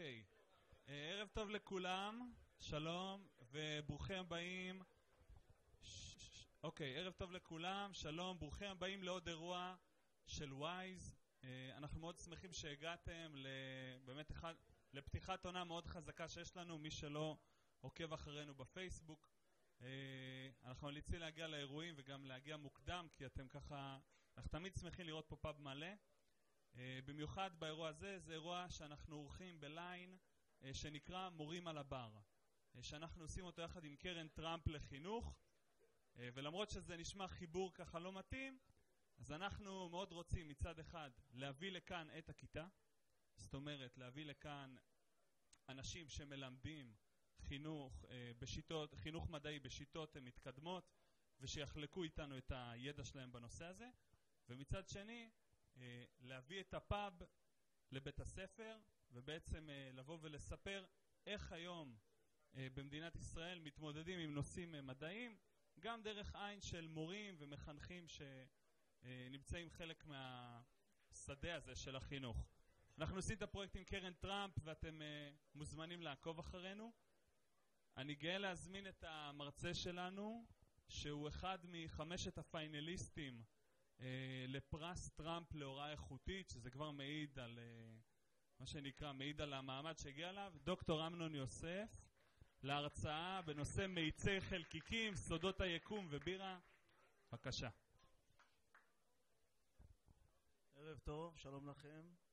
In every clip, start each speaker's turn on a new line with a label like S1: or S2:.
S1: אוקיי, אה, ערב טוב לכולם, שלום וברוכים הבאים. אוקיי, ערב טוב לכולם, שלום, ברוכים הבאים לעוד אירוע של וויז. אה, אנחנו מאוד שמחים שהגעתם באמת לפתיחת עונה מאוד חזקה שיש לנו, מי שלא עוקב אחרינו בפייסבוק. אה, אנחנו ממליצים להגיע לאירועים וגם להגיע מוקדם, כי אתם ככה, אנחנו תמיד שמחים לראות פה פאב מלא. אה, במיוחד באירוע הזה, זה אירוע שאנחנו עורכים בליין אה, שנקרא מורים על הבר, אה, שאנחנו עושים אותו יחד עם קרן טראמפ לחינוך, ולמרות שזה נשמע חיבור ככה לא מתאים, אז אנחנו מאוד רוצים מצד אחד להביא לכאן את הכיתה, זאת אומרת להביא לכאן אנשים שמלמדים חינוך, בשיטות, חינוך מדעי בשיטות מתקדמות ושיחלקו איתנו את הידע שלהם בנושא הזה, ומצד שני להביא את הפאב לבית הספר ובעצם אה, לבוא ולספר איך היום אה, במדינת ישראל מתמודדים עם נושאים אה, מדעיים גם דרך עין של מורים ומחנכים שנמצאים חלק מהשדה הזה של החינוך. אנחנו עושים את הפרויקט עם קרן טראמפ ואתם אה, מוזמנים לעקוב אחרינו. אני גאה להזמין את המרצה שלנו שהוא אחד מחמשת הפיינליסטים אה, לפרס טראמפ להוראה איכותית, שזה כבר מעיד על אה, מה שנקרא, מעיד על המעמד שהגיע אליו, דוקטור אמנון יוסף, להרצאה בנושא מאיצי חלקיקים, סודות היקום ובירה. בבקשה.
S2: ערב טוב, שלום לכם.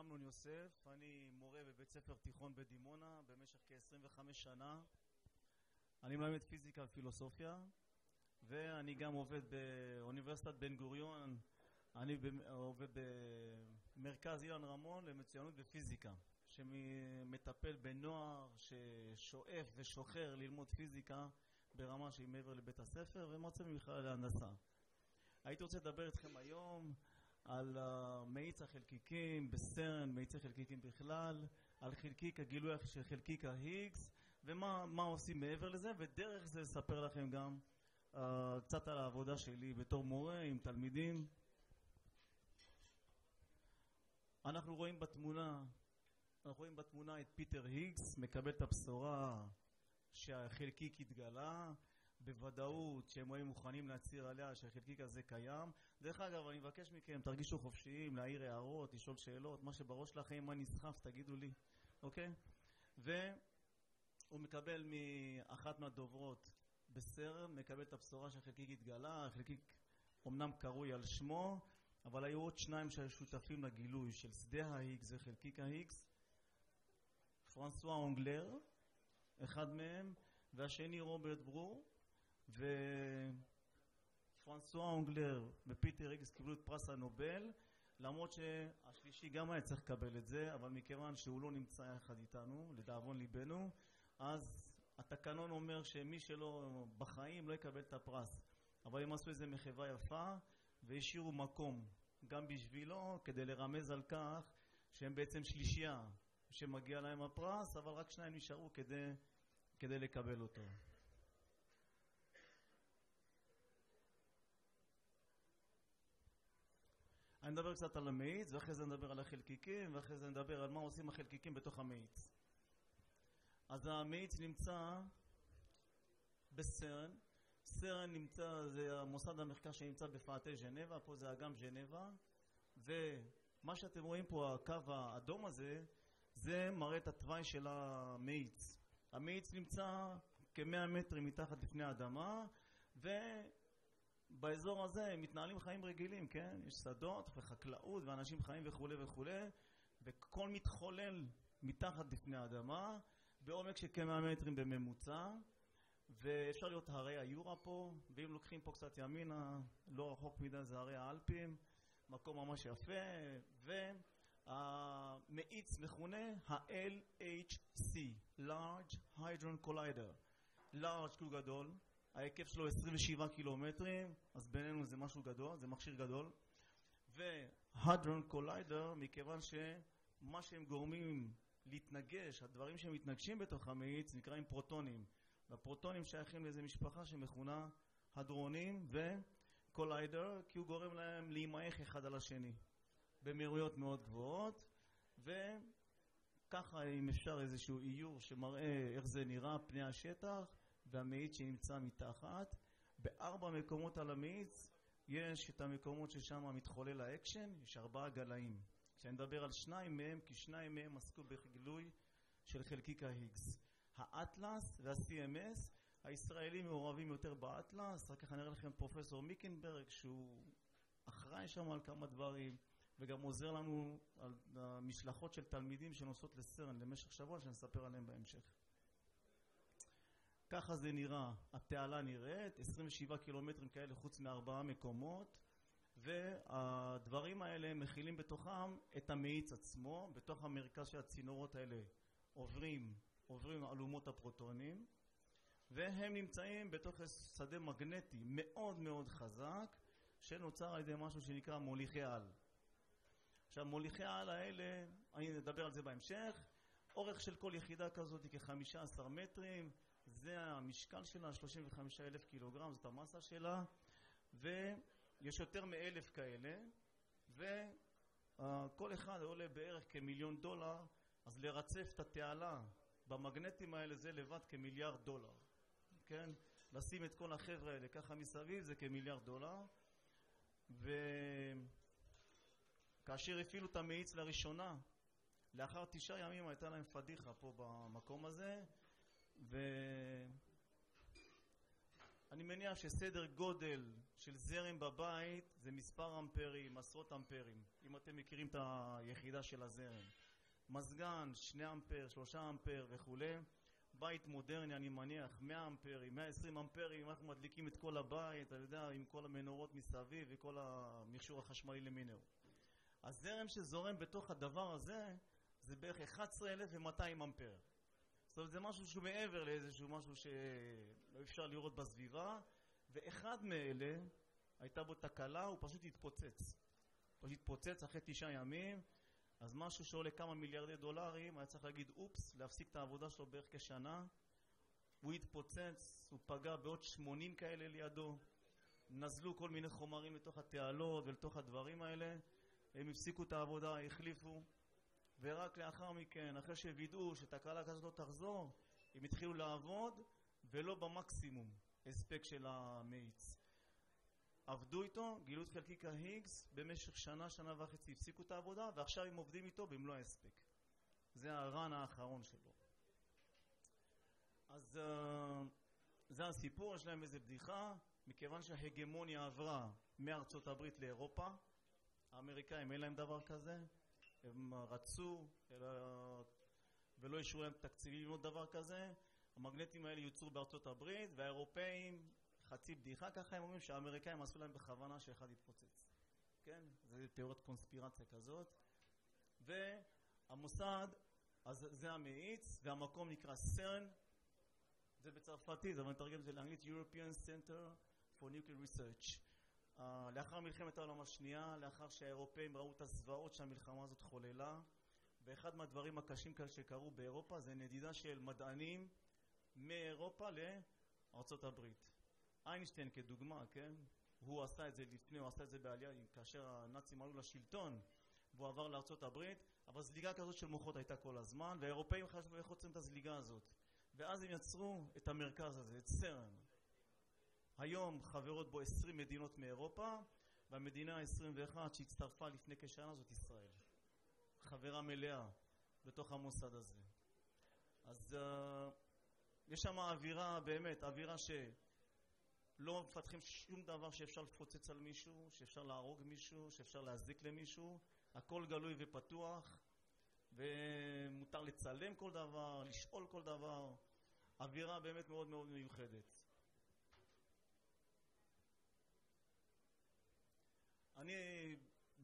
S2: אמנון יוסף, אני מורה בבית ספר תיכון בדימונה במשך כ-25 שנה. אני מלמד פיזיקה ופילוסופיה, ואני גם עובד באוניברסיטת בן גוריון, אני עובד במרכז אילן רמון למצוינות בפיזיקה, שמטפל בנוער ששואף ושוחר ללמוד פיזיקה ברמה שהיא מעבר לבית הספר, ומרצה במכללה להנדסה. הייתי רוצה לדבר איתכם היום על uh, מאיץ החלקיקים בסרן, מאיצי חלקיקים בכלל, על חלקיק הגילוי של חלקיק ההיגס, ומה מה עושים מעבר לזה, ודרך זה לספר לכם גם uh, קצת על העבודה שלי בתור מורה עם תלמידים. אנחנו רואים בתמונה, אנחנו רואים בתמונה את פיטר היגס מקבל את הבשורה שהחלקיק התגלה, בוודאות שהם היו מוכנים להצהיר עליה שהחלקיק הזה קיים. דרך אגב, אני מבקש מכם, תרגישו חופשיים להעיר הערות, לשאול שאלות, מה שבראש לכם, מה נסחף, תגידו לי, אוקיי? והוא מקבל מאחת מהדוברות בסרן, מקבל את הבשורה שהחלקיק התגלה, החלקיק אמנם קרוי על שמו, אבל היו עוד שניים שהיו שותפים לגילוי של שדה ה-Higgs וחלקיק ה-Higgs, פרנסואה אונגלר, אחד מהם, והשני רוברט ברור, ופרנסואה אונגלר ופיטר היגס קיבלו את פרס הנובל, למרות שהשלישי גם היה צריך לקבל את זה, אבל מכיוון שהוא לא נמצא יחד איתנו, לדאבון ליבנו, אז התקנון אומר שמי שלא בחיים לא יקבל את הפרס. אבל הם עשו איזה מחווה יפה והשאירו מקום גם בשבילו כדי לרמז על כך שהם בעצם שלישייה שמגיע להם הפרס, אבל רק שניים נשארו כדי, כדי לקבל אותו. אני מדבר קצת על המאיץ, ואחרי זה נדבר על החלקיקים, ואחרי זה נדבר על מה עושים החלקיקים בתוך המאיץ. אז המאיץ נמצא בסרן. סרן נמצא, זה המוסד המחקר שנמצא בפאתי ז'נבה, פה זה אגם ז'נבה, ומה שאתם רואים פה, הקו האדום הזה, זה מראה את התוואי של המאיץ. המאיץ נמצא כמאה מטרים מתחת לפני האדמה, ובאזור הזה מתנהלים חיים רגילים, כן? יש שדות וחקלאות ואנשים חיים וכולי וכולי, וכל מתחולל מתחת לפני האדמה, בעומק של כמאה מטרים בממוצע, ואפשר לראות הרי היורה פה, ואם לוקחים פה קצת ימינה, לא רחוק מדי זה הרי האלפים, מקום ממש יפה, והמאיץ מכונה ה-LHC, Large Hadron Collider. כי הוא גדול, ההיקף שלו 27 קילומטרים, אז בינינו זה משהו גדול, זה מכשיר גדול. ו-Hadron Collider, מכיוון שמה שהם גורמים להתנגש, הדברים שמתנגשים בתוך המאיץ נקראים פרוטונים. והפרוטונים שייכים לאיזו משפחה שמכונה הדרונים, collider, כי הוא גורם להם להימעך אחד על השני במהירויות מאוד גבוהות, וככה אם אפשר איזשהו איור שמראה איך זה נראה, פני השטח, והמאיץ שנמצא מתחת. בארבע מקומות על המאיץ יש את המקומות ששם מתחולל האקשן, יש ארבעה גלאים. כשאני מדבר על שניים מהם, כי שניים מהם עסקו בגילוי של חלקיק ההיגס. האטלס וה-CMS, הישראלים מעורבים יותר באטלס, רק ככה נראה לכם פרופסור מיקנברג שהוא אחראי שם על כמה דברים וגם עוזר לנו על המשלחות של תלמידים שנוסעות לסרן למשך שבוע שאני אספר עליהם בהמשך. ככה זה נראה, התעלה נראית, 27 קילומטרים כאלה חוץ מארבעה מקומות והדברים האלה מכילים בתוכם את המאיץ עצמו, בתוך המרכז של הצינורות האלה עוברים, עוברים אלומות הפרוטונים והם נמצאים בתוך שדה מגנטי מאוד מאוד חזק שנוצר על ידי משהו שנקרא מוליכי על. עכשיו מוליכי העל האלה, אני אדבר על זה בהמשך, אורך של כל יחידה כזאת היא כ-15 מטרים, זה המשקל שלה, 35 אלף קילוגרם, זאת המסה שלה, ויש יותר מאלף כאלה, וכל אחד עולה בערך כמיליון דולר, אז לרצף את התעלה במגנטים האלה זה לבד כמיליארד דולר, כן? לשים את כל החבר'ה האלה ככה מסביב זה כמיליארד דולר, וכאשר הפעילו את המאיץ לראשונה, לאחר תשעה ימים הייתה להם פדיחה פה במקום הזה, ואני מניח שסדר גודל של זרם בבית זה מספר אמפרים, עשרות אמפרים, אם אתם מכירים את היחידה של הזרם. מזגן, שני אמפר, שלושה אמפר וכולי. בית מודרני, אני מניח, 100 אמפרים, 120 אמפרים, אנחנו מדליקים את כל הבית, אתה יודע, עם כל המנורות מסביב וכל המכשור החשמלי למיניהו. הזרם שזורם בתוך הדבר הזה זה בערך 11,200 אמפר. זאת אומרת זה משהו שהוא מעבר לאיזשהו משהו שלא אפשר לראות בסביבה ואחד מאלה הייתה בו תקלה, הוא פשוט התפוצץ. פשוט התפוצץ אחרי תשעה ימים אז משהו שעולה כמה מיליארדי דולרים היה צריך להגיד אופס, להפסיק את העבודה שלו בערך כשנה. הוא התפוצץ, הוא פגע בעוד 80 כאלה לידו. נזלו כל מיני חומרים לתוך התעלות ולתוך הדברים האלה. הם הפסיקו את העבודה, החליפו ורק לאחר מכן, אחרי שווידאו שתקלה כזאת לא תחזור, הם התחילו לעבוד ולא במקסימום הספק של המאיץ. עבדו איתו, גילו את חלקיק ההיגס, במשך שנה, שנה וחצי הפסיקו את העבודה ועכשיו הם עובדים איתו במלוא ההספק. זה הרן האחרון שלו. אז uh, זה הסיפור, יש להם איזה בדיחה, מכיוון שההגמוניה עברה מארצות הברית לאירופה, האמריקאים אין להם דבר כזה, הם רצו ולא אישרו להם תקציבים ללמוד דבר כזה. המגנטים האלה יוצרו בארצות הברית והאירופאים חצי בדיחה ככה הם אומרים שהאמריקאים עשו להם בכוונה שאחד יתפוצץ. כן? זה תיאוריית קונספירציה כזאת. והמוסד אז זה המאיץ והמקום נקרא סרן זה בצרפתית אבל אני אתרגם את זה לאנגלית European Center for Nuclear Research לאחר מלחמת העולם השנייה, לאחר שהאירופאים ראו את הזוועות שהמלחמה הזאת חוללה, ואחד מהדברים הקשים שקרו באירופה זה נדידה של מדענים מאירופה לארצות הברית. איינשטיין כדוגמה, כן? הוא עשה את זה לפני, הוא עשה את זה בעלייה כאשר הנאצים עלו לשלטון והוא עבר לארצות הברית, אבל זליגה כזאת של מוחות הייתה כל הזמן, והאירופאים חשבו איך עוצרים את הזליגה הזאת. ואז הם יצרו את המרכז הזה, את סרן. היום חברות בו 20 מדינות מאירופה והמדינה ה-21 שהצטרפה לפני כשנה זאת ישראל. חברה מלאה בתוך המוסד הזה. אז uh, יש שם אווירה באמת, אווירה שלא מפתחים שום דבר שאפשר לפוצץ על מישהו, שאפשר להרוג מישהו, שאפשר להזיק למישהו. הכל גלוי ופתוח ומותר לצלם כל דבר, לשאול כל דבר. אווירה באמת מאוד מאוד מיוחדת אני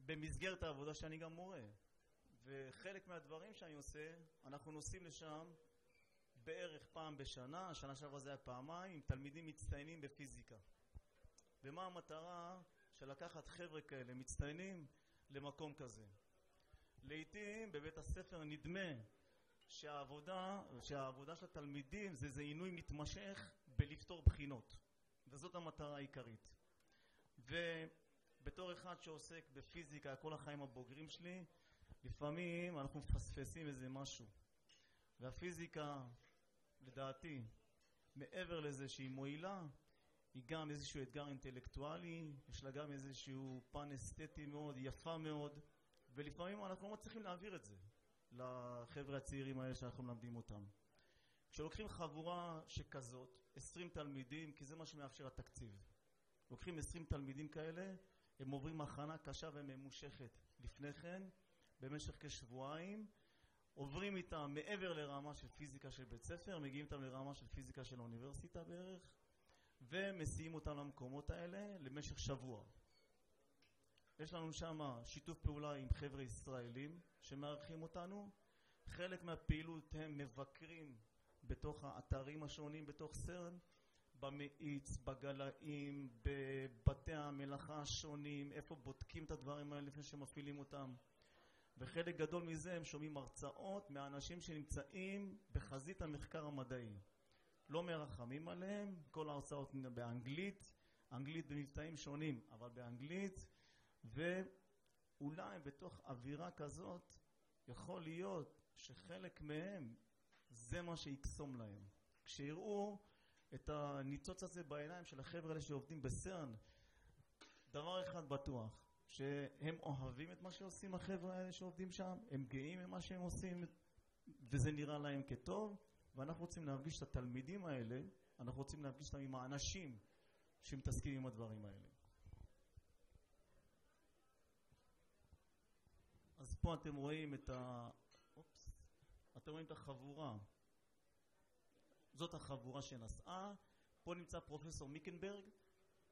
S2: במסגרת העבודה שאני גם מורה וחלק מהדברים שאני עושה אנחנו נוסעים לשם בערך פעם בשנה, השנה שעברה זה היה פעמיים תלמידים מצטיינים בפיזיקה. ומה המטרה של לקחת חבר'ה כאלה מצטיינים למקום כזה? לעתים בבית הספר נדמה שהעבודה, שהעבודה של התלמידים זה איזה עינוי מתמשך בלפתור בחינות וזאת המטרה העיקרית ובתור אחד שעוסק בפיזיקה כל החיים הבוגרים שלי, לפעמים אנחנו מפספסים איזה משהו. והפיזיקה, לדעתי, מעבר לזה שהיא מועילה, היא גם איזשהו אתגר אינטלקטואלי, יש לה גם איזשהו פן אסתטי מאוד, יפה מאוד, ולפעמים אנחנו לא מצליחים להעביר את זה לחבר'ה הצעירים האלה שאנחנו מלמדים אותם. כשלוקחים חבורה שכזאת, 20 תלמידים, כי זה מה שמאפשר התקציב, לוקחים 20 תלמידים כאלה, הם עוברים הכנה קשה וממושכת לפני כן, במשך כשבועיים, עוברים איתם מעבר לרמה של פיזיקה של בית ספר, מגיעים איתם לרמה של פיזיקה של האוניברסיטה בערך, ומסיעים אותם למקומות האלה למשך שבוע. יש לנו שם שיתוף פעולה עם חבר'ה ישראלים שמארחים אותנו. חלק מהפעילות הם מבקרים בתוך האתרים השונים בתוך סרן, במאיץ, בגלאים, בבתי המלאכה השונים, איפה בודקים את הדברים האלה לפני שמפעילים אותם. וחלק גדול מזה הם שומעים הרצאות מאנשים שנמצאים בחזית המחקר המדעי. לא מרחמים עליהם, כל ההרצאות באנגלית, אנגלית במבטאים שונים, אבל באנגלית, ואולי בתוך אווירה כזאת יכול להיות שחלק מהם זה מה שיקסום להם. כשיראו את הניצוץ הזה בעיניים של החבר'ה האלה שעובדים בסרן, דבר אחד בטוח, שהם אוהבים את מה שעושים החבר'ה האלה שעובדים שם, הם גאים במה שהם עושים וזה נראה להם כטוב, ואנחנו רוצים להפגיש את התלמידים האלה, אנחנו רוצים להפגיש אותם עם האנשים שמתעסקים עם הדברים האלה. אז פה אתם רואים את ה... אופס, אתם רואים את החבורה. זאת החבורה שנסעה. פה נמצא פרופסור מיקנברג,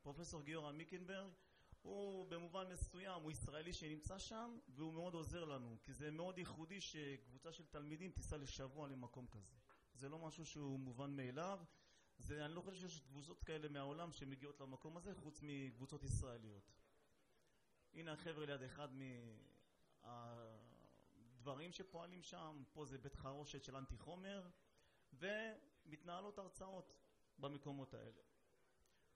S2: פרופסור גיורא מיקנברג. הוא במובן מסוים, הוא ישראלי שנמצא שם, והוא מאוד עוזר לנו, כי זה מאוד ייחודי שקבוצה של תלמידים תיסע לשבוע למקום כזה. זה לא משהו שהוא מובן מאליו. זה, אני לא חושב שיש קבוצות כאלה מהעולם שמגיעות למקום הזה, חוץ מקבוצות ישראליות. הנה החבר'ה ליד אחד מהדברים שפועלים שם, פה זה בית חרושת של אנטי חומר, ומתנהלות הרצאות במקומות האלה.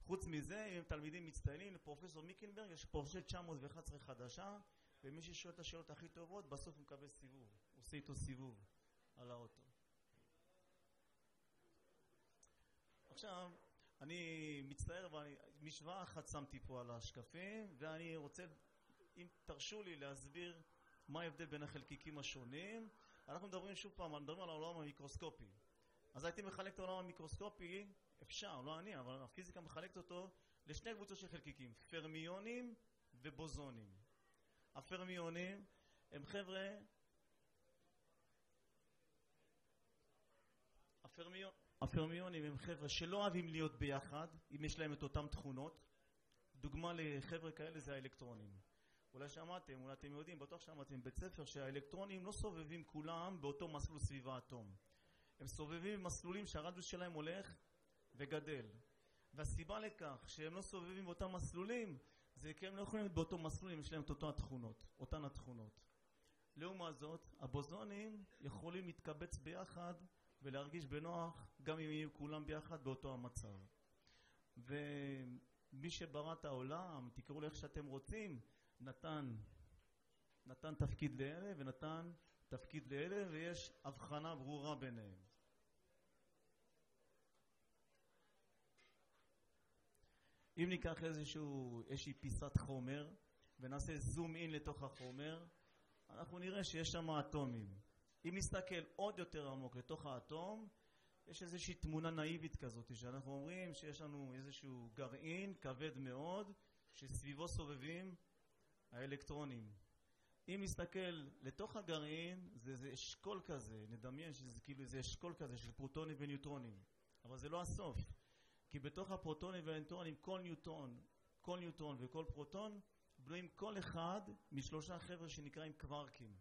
S2: חוץ מזה, אם תלמידים מצטיינים, לפרופסור מיקנברג יש פורשת 911 חדשה, ומי ששואל את השאלות הכי טובות, בסוף הוא מקבל סיבוב. עושה איתו סיבוב על האוטו. עכשיו, אני מצטער, ואני, משוואה אחת שמתי פה על השקפים, ואני רוצה, אם תרשו לי, להסביר מה ההבדל בין החלקיקים השונים. אנחנו מדברים שוב פעם, מדברים על העולם המיקרוסקופי. אז הייתי מחלק את העולם המיקרוסקופי, אפשר, לא אני, אבל הפיזיקה מחלקת אותו לשני קבוצות של חלקיקים, פרמיונים ובוזונים. הפרמיונים הם חבר'ה... הפרמיונים הם חבר'ה שלא אוהבים להיות ביחד, אם יש להם את אותן תכונות. דוגמה לחבר'ה כאלה זה האלקטרונים. אולי שמעתם, אולי אתם יודעים, בטוח שמעתם בבית ספר שהאלקטרונים לא סובבים כולם באותו מסלול סביב האטום. הם סובבים מסלולים שהרדיוס שלהם הולך וגדל. והסיבה לכך שהם לא סובבים באותם מסלולים זה כי הם לא יכולים להיות באותו מסלול אם יש להם את אותן התכונות, אותן התכונות. לעומת זאת, הבוזונים יכולים להתקבץ ביחד ולהרגיש בנוח גם אם יהיו כולם ביחד באותו המצב. ומי שברא את העולם, תקראו לאיך שאתם רוצים, נתן, נתן תפקיד לאלה ונתן תפקיד לאלה ויש הבחנה ברורה ביניהם. אם ניקח איזשהו, איזושהי פיסת חומר ונעשה זום אין לתוך החומר, אנחנו נראה שיש שם אטומים. אם נסתכל עוד יותר עמוק לתוך האטום, יש איזושהי תמונה נאיבית כזאת, שאנחנו אומרים שיש לנו איזשהו גרעין כבד מאוד, שסביבו סובבים האלקטרונים. אם נסתכל לתוך הגרעין, זה איזה אשכול כזה, נדמיין שזה כאילו איזה אשכול כזה של פרוטונים וניוטרונים. אבל זה לא הסוף. כי בתוך הפרוטונים והניוטרונים, כל ניוטרון, כל ניוטרון וכל פרוטון, בנויים כל אחד משלושה חבר'ה שנקראים קווארקים.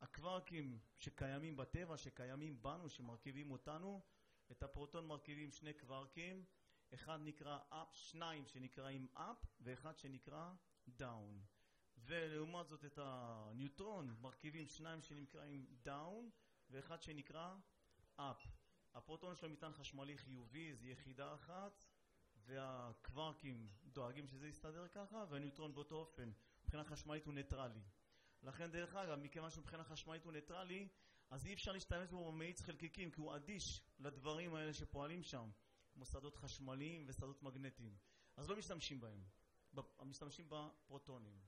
S2: הקווארקים שקיימים בטבע, שקיימים בנו, שמרכיבים אותנו, את הפרוטון מרכיבים שני קווארקים, אחד נקרא up, שניים שנקראים up ואחד שנקרא down. ולעומת זאת את הניוטרון מרכיבים שניים שנקראים down ואחד שנקרא up. הפרוטון שלו מטען חשמלי חיובי, זה יחידה אחת, והקווארקים דואגים שזה יסתדר ככה, והניוטרון באותו אופן. מבחינה חשמלית הוא ניטרלי. לכן דרך אגב, מכיוון שמבחינה חשמלית הוא ניטרלי, אז אי אפשר להשתמש בו במאיץ חלקיקים, כי הוא אדיש לדברים האלה שפועלים שם, כמו שדות חשמליים ושדות מגנטיים. אז לא משתמשים בהם, משתמשים בפרוטונים.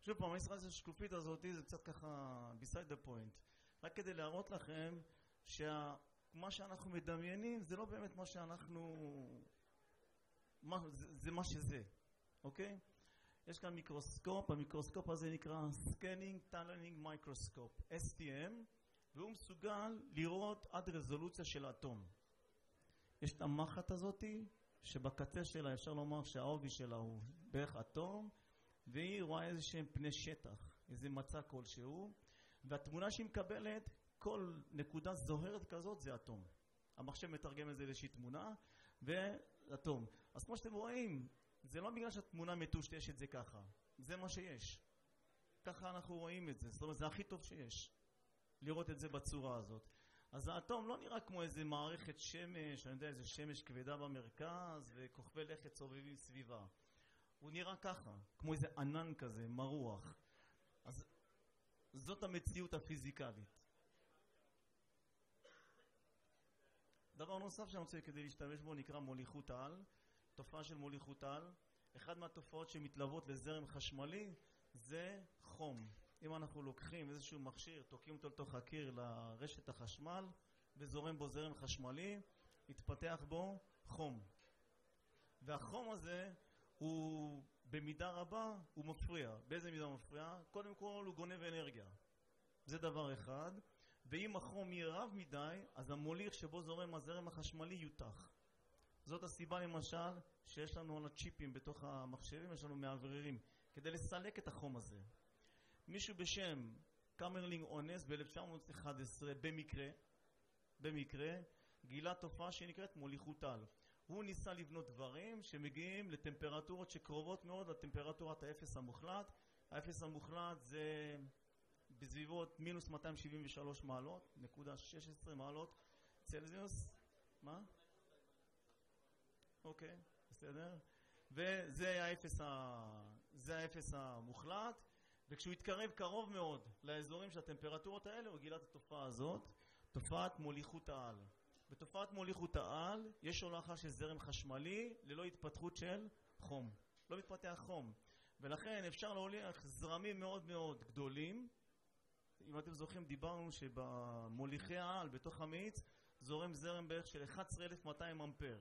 S2: שוב פעם, צריך את השקופית הזאת, זה קצת ככה beside the point. רק כדי להראות לכם שמה שאנחנו מדמיינים זה לא באמת מה שאנחנו... מה, זה, זה מה שזה, אוקיי? יש כאן מיקרוסקופ, המיקרוסקופ הזה נקרא Scanning Tunneling Microscope, STM, והוא מסוגל לראות עד רזולוציה של אטום. יש את המחט הזאתי, שבקצה שלה אפשר לומר שהעובי שלה הוא בערך אטום, והיא רואה איזה שהם פני שטח, איזה מצע כלשהו, והתמונה שהיא מקבלת, כל נקודה זוהרת כזאת זה אטום. המחשב מתרגם את זה לאיזושהי תמונה, ואטום. אז כמו שאתם רואים, זה לא בגלל שהתמונה מטושטשת זה ככה, זה מה שיש. ככה אנחנו רואים את זה, זאת אומרת זה הכי טוב שיש, לראות את זה בצורה הזאת. אז האטום לא נראה כמו איזה מערכת שמש, אני יודע, איזה שמש כבדה במרכז וכוכבי לכת סובבים סביבה. הוא נראה ככה, כמו איזה ענן כזה, מרוח. אז זאת המציאות הפיזיקלית. דבר נוסף שאני רוצה כדי להשתמש בו נקרא מוליכות על. תופעה של מוליכות על. אחת מהתופעות שמתלוות לזרם חשמלי זה חום. אם אנחנו לוקחים איזשהו מכשיר, תוקעים אותו לתוך הקיר לרשת החשמל וזורם בו זרם חשמלי, יתפתח בו חום. והחום הזה הוא במידה רבה הוא מפריע. באיזה מידה הוא מפריע? קודם כל הוא גונב אנרגיה. זה דבר אחד. ואם החום יהיה רב מדי, אז המוליך שבו זורם הזרם החשמלי יותח. זאת הסיבה למשל שיש לנו על הצ'יפים בתוך המחשבים, יש לנו מאווררים, כדי לסלק את החום הזה. מישהו בשם קמרלינג אונס ב-1911 במקרה, במקרה, גילה תופעה שנקראת מוליכות על. הוא ניסה לבנות דברים שמגיעים לטמפרטורות שקרובות מאוד לטמפרטורת האפס המוחלט. האפס המוחלט זה בסביבות מינוס 273 מעלות, נקודה 16 מעלות צלזיוס. מה? אוקיי, בסדר. וזה האפס, ה... זה האפס המוחלט, וכשהוא התקרב קרוב מאוד לאזורים של הטמפרטורות האלה, הוא גילה את התופעה הזאת, תופעת מוליכות העל. בתופעת מוליכות העל יש הולכה של זרם חשמלי ללא התפתחות של חום. לא מתפתח חום. ולכן אפשר להוליך זרמים מאוד מאוד גדולים. אם אתם זוכרים, דיברנו שבמוליכי העל, בתוך המאיץ, זורם זרם בערך של 11,200 אמפר.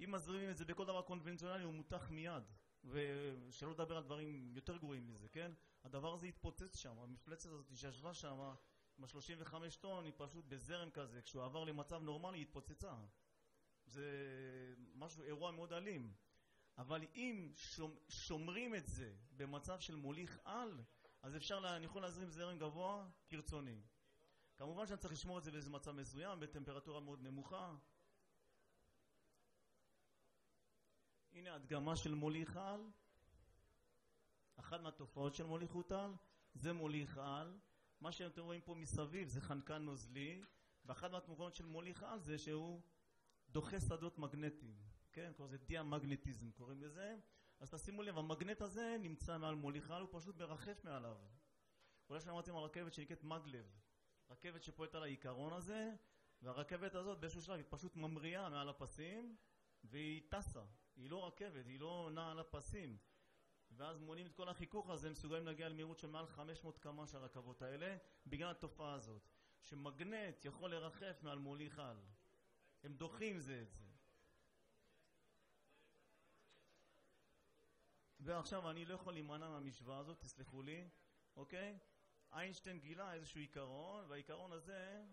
S2: אם מזרימים את זה בכל דבר קונבנציונלי, הוא מותח מיד. ושלא לדבר על דברים יותר גרועים מזה, כן? הדבר הזה התפוצץ שם, המפלצת הזאת שישבה שם עם ה-35 טון היא פשוט בזרם כזה, כשהוא עבר למצב נורמלי היא התפוצצה. זה משהו, אירוע מאוד אלים. אבל אם שומרים את זה במצב של מוליך על, אז אפשר, אני יכול להזרים זרם גבוה כרצוני. כמובן שאני צריך לשמור את זה באיזה מצב מסוים, בטמפרטורה מאוד נמוכה. הנה הדגמה של מוליך על. אחת מהתופעות של מוליכות על זה מוליך על. מה שאתם רואים פה מסביב זה חנקן נוזלי, ואחת מהתמונות של מוליך על זה שהוא דוחה שדות מגנטיים, כן? קוראים לזה דיאמגנטיזם קוראים לזה. אז תשימו לב, המגנט הזה נמצא מעל מוליך על, הוא פשוט מרחף מעליו. אולי שמעתם על רכבת שנקראת מגלב, רכבת שפועלת על העיקרון הזה, והרכבת הזאת באיזשהו שלב היא פשוט ממריאה מעל הפסים, והיא טסה, היא לא רכבת, היא לא נעה על הפסים. ואז מונים את כל החיכוך הזה, מסוגלים להגיע למהירות של מעל 500 קמ"ש הרכבות האלה, בגלל התופעה הזאת. שמגנט יכול לרחף מעל מוליך על. הם דוחים זה את זה. ועכשיו אני לא יכול להימנע מהמשוואה הזאת, תסלחו לי, אוקיי? איינשטיין גילה איזשהו עיקרון, והעיקרון הזה,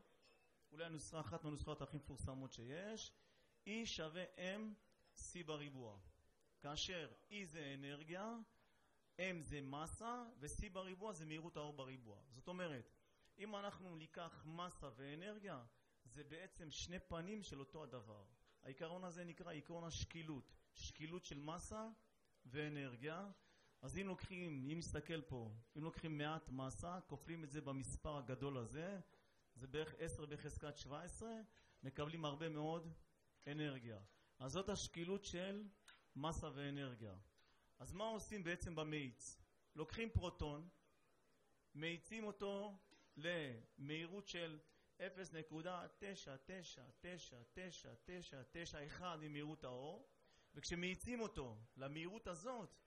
S2: אולי הנוסחה אחת מהנוסחות הכי מפורסמות שיש, E שווה M C בריבוע. כאשר E זה אנרגיה, M זה מסה ו-C בריבוע זה מהירות האור בריבוע. זאת אומרת, אם אנחנו ניקח מסה ואנרגיה, זה בעצם שני פנים של אותו הדבר. העיקרון הזה נקרא עיקרון השקילות, שקילות של מסה ואנרגיה. אז אם לוקחים, אם נסתכל פה, אם לוקחים מעט מסה, כופלים את זה במספר הגדול הזה, זה בערך 10 בחזקת 17, מקבלים הרבה מאוד אנרגיה. אז זאת השקילות של מסה ואנרגיה. אז מה עושים בעצם במאיץ? לוקחים פרוטון, מאיצים אותו למהירות של 0.9999991 ממהירות האור, וכשמאיצים אותו למהירות הזאת,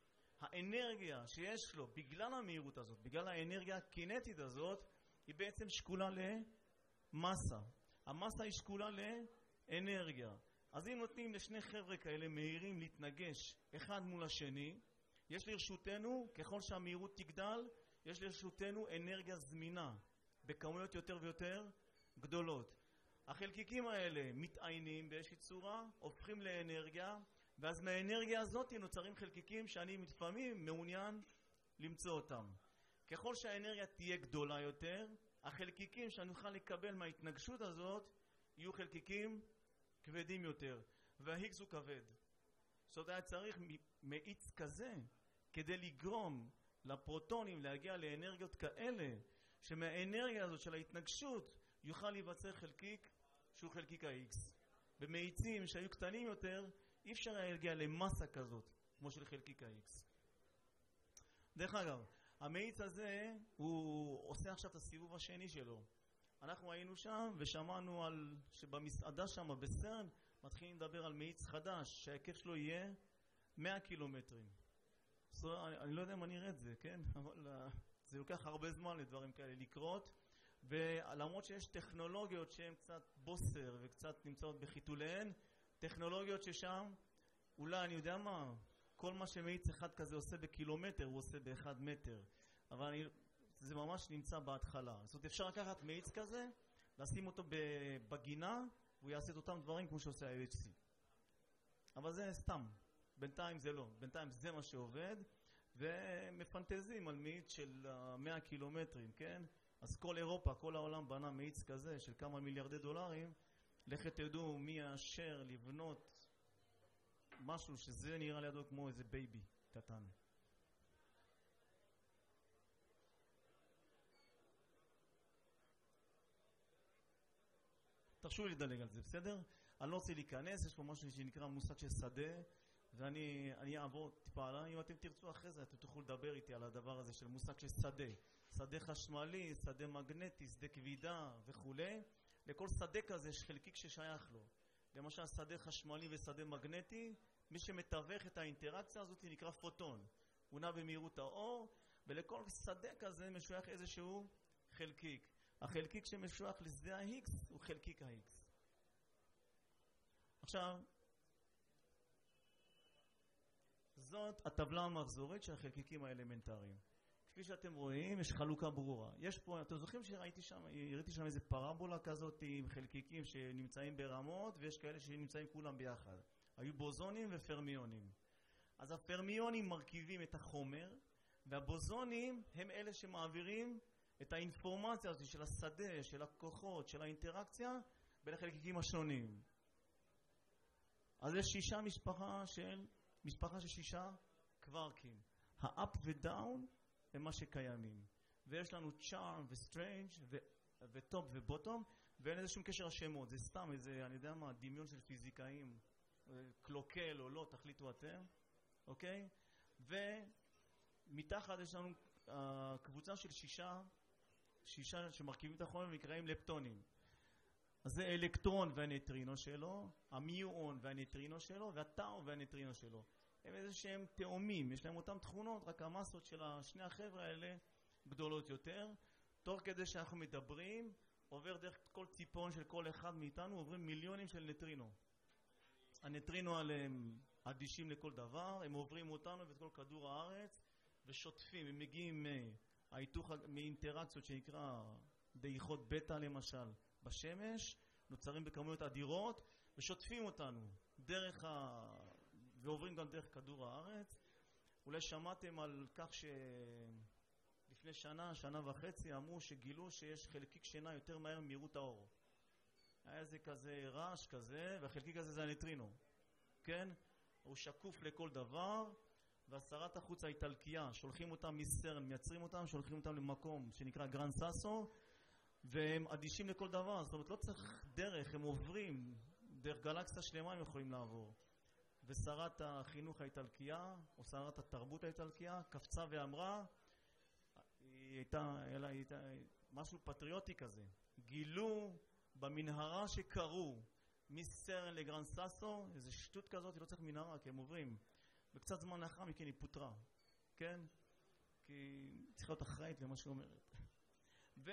S2: האנרגיה שיש לו בגלל המהירות הזאת, בגלל האנרגיה הקינטית הזאת, היא בעצם שקולה למסה. המסה היא שקולה לאנרגיה. אז אם נותנים לשני חבר'ה כאלה מהירים להתנגש אחד מול השני, יש לרשותנו, ככל שהמהירות תגדל, יש לרשותנו אנרגיה זמינה בכמויות יותר ויותר גדולות. החלקיקים האלה מתעיינים באיזושהי צורה, הופכים לאנרגיה, ואז מהאנרגיה הזאת נוצרים חלקיקים שאני לפעמים מעוניין למצוא אותם. ככל שהאנרגיה תהיה גדולה יותר, החלקיקים שאני אוכל לקבל מההתנגשות הזאת יהיו חלקיקים כבדים יותר, וההיגס הוא כבד. זאת אומרת, היה צריך מאיץ כזה כדי לגרום לפרוטונים להגיע לאנרגיות כאלה, שמהאנרגיה הזאת של ההתנגשות יוכל להיווצר חלקיק שהוא חלקיק ה-X. במאיצים שהיו קטנים יותר, אי אפשר היה להגיע למסה כזאת, כמו של חלקיק ה-X. דרך אגב, המאיץ הזה, הוא עושה עכשיו את הסיבוב השני שלו. אנחנו היינו שם ושמענו על שבמסעדה שם בסרן מתחילים לדבר על מאיץ חדש שההיקף שלו יהיה 100 קילומטרים. אני, אני לא יודע אם אני אראה את זה, כן? אבל uh, זה לוקח הרבה זמן לדברים כאלה לקרות ולמרות שיש טכנולוגיות שהן קצת בוסר וקצת נמצאות בחיתוליהן, טכנולוגיות ששם אולי אני יודע מה, כל מה שמאיץ אחד כזה עושה בקילומטר הוא עושה באחד מטר אבל אני, זה ממש נמצא בהתחלה. זאת אומרת, אפשר לקחת מאיץ כזה, לשים אותו בגינה, והוא יעשה את אותם דברים כמו שעושה ה-HC. אבל זה סתם. בינתיים זה לא. בינתיים זה מה שעובד, ומפנטזים על מאיץ של 100 קילומטרים, כן? אז כל אירופה, כל העולם בנה מאיץ כזה של כמה מיליארדי דולרים, לכת תדעו מי יאשר לבנות משהו שזה נראה לידו כמו איזה בייבי קטן. תרשו לי לדלג על זה, בסדר? אני לא רוצה להיכנס, יש פה משהו שנקרא מושג של שדה ואני אעבור טיפה עליי, אם אתם תרצו אחרי זה אתם תוכלו לדבר איתי על הדבר הזה של מושג של שדה. שדה חשמלי, שדה מגנטי, שדה כבידה וכולי. לכל שדה כזה יש חלקיק ששייך לו. למשל שדה חשמלי ושדה מגנטי מי שמתווך את האינטראקציה הזאת נקרא פוטון. הוא נע במהירות האור ולכל שדה כזה משוייך איזשהו חלקיק החלקיק שמשוייך לשדה ה-X הוא חלקיק ה-X. עכשיו, זאת הטבלה המחזורית של החלקיקים האלמנטריים. כפי שאתם רואים, יש חלוקה ברורה. יש פה, אתם זוכרים שראיתי שם, הראיתי שם איזה פרבולה כזאת עם חלקיקים שנמצאים ברמות, ויש כאלה שנמצאים כולם ביחד. היו בוזונים ופרמיונים. אז הפרמיונים מרכיבים את החומר, והבוזונים הם אלה שמעבירים את האינפורמציה הזאת של השדה, של הכוחות, של האינטראקציה בין החלקיקים השונים. אז יש שישה משפחה של, משפחה של שישה קווארקים. ה- up ו- down הם מה שקיימים. ויש לנו charm ו- strange ו- top ו- bottom, ואין לזה שום קשר לשמות, זה סתם איזה, אני יודע מה, דמיון של פיזיקאים, קלוקל או לא, תחליטו אתם, אוקיי? ומתחת יש לנו uh, קבוצה של שישה שישה שמרכיבים את החומר ונקראים לפטונים. אז זה אלקטרון והנטרינו שלו, המיואון והנטרינו שלו, והטאו והנטרינו שלו. הם איזה שהם תאומים, יש להם אותם תכונות, רק המסות של שני החבר'ה האלה גדולות יותר. תוך כדי שאנחנו מדברים, עובר דרך כל ציפון של כל אחד מאיתנו, עוברים מיליונים של נטרינו. הנטרינו עליהם אדישים לכל דבר, הם עוברים אותנו ואת כל כדור הארץ ושוטפים, הם מגיעים ההיתוך מאינטראקציות שנקרא דעיכות בטא למשל בשמש, נוצרים בכמויות אדירות ושוטפים אותנו דרך ה... ועוברים גם דרך כדור הארץ. אולי שמעתם על כך שלפני שנה, שנה וחצי, אמרו שגילו שיש חלקיק שינה יותר מהר ממהירות האור. היה איזה כזה רעש כזה, והחלקיק הזה זה הנטרינו, כן? הוא שקוף לכל דבר, והשרת החוץ האיטלקייה, שולחים אותם מסרן, מייצרים אותם, שולחים אותם למקום שנקרא גרן סאסו, והם אדישים לכל דבר, זאת אומרת לא צריך דרך, הם עוברים דרך גלקסיה שלמה הם יכולים לעבור. ושרת החינוך האיטלקייה, או שרת התרבות האיטלקייה, קפצה ואמרה, היא הייתה, אלא היא הייתה משהו פטריוטי כזה, גילו במנהרה שקרו מסרן לגרן סאסו, איזה שטות כזאת, לא צריך מנהרה, כי הם עוברים. וקצת זמן לאחר מכן היא פוטרה, כן? כי צריכה להיות אחראית למה שהיא אומרת. ו...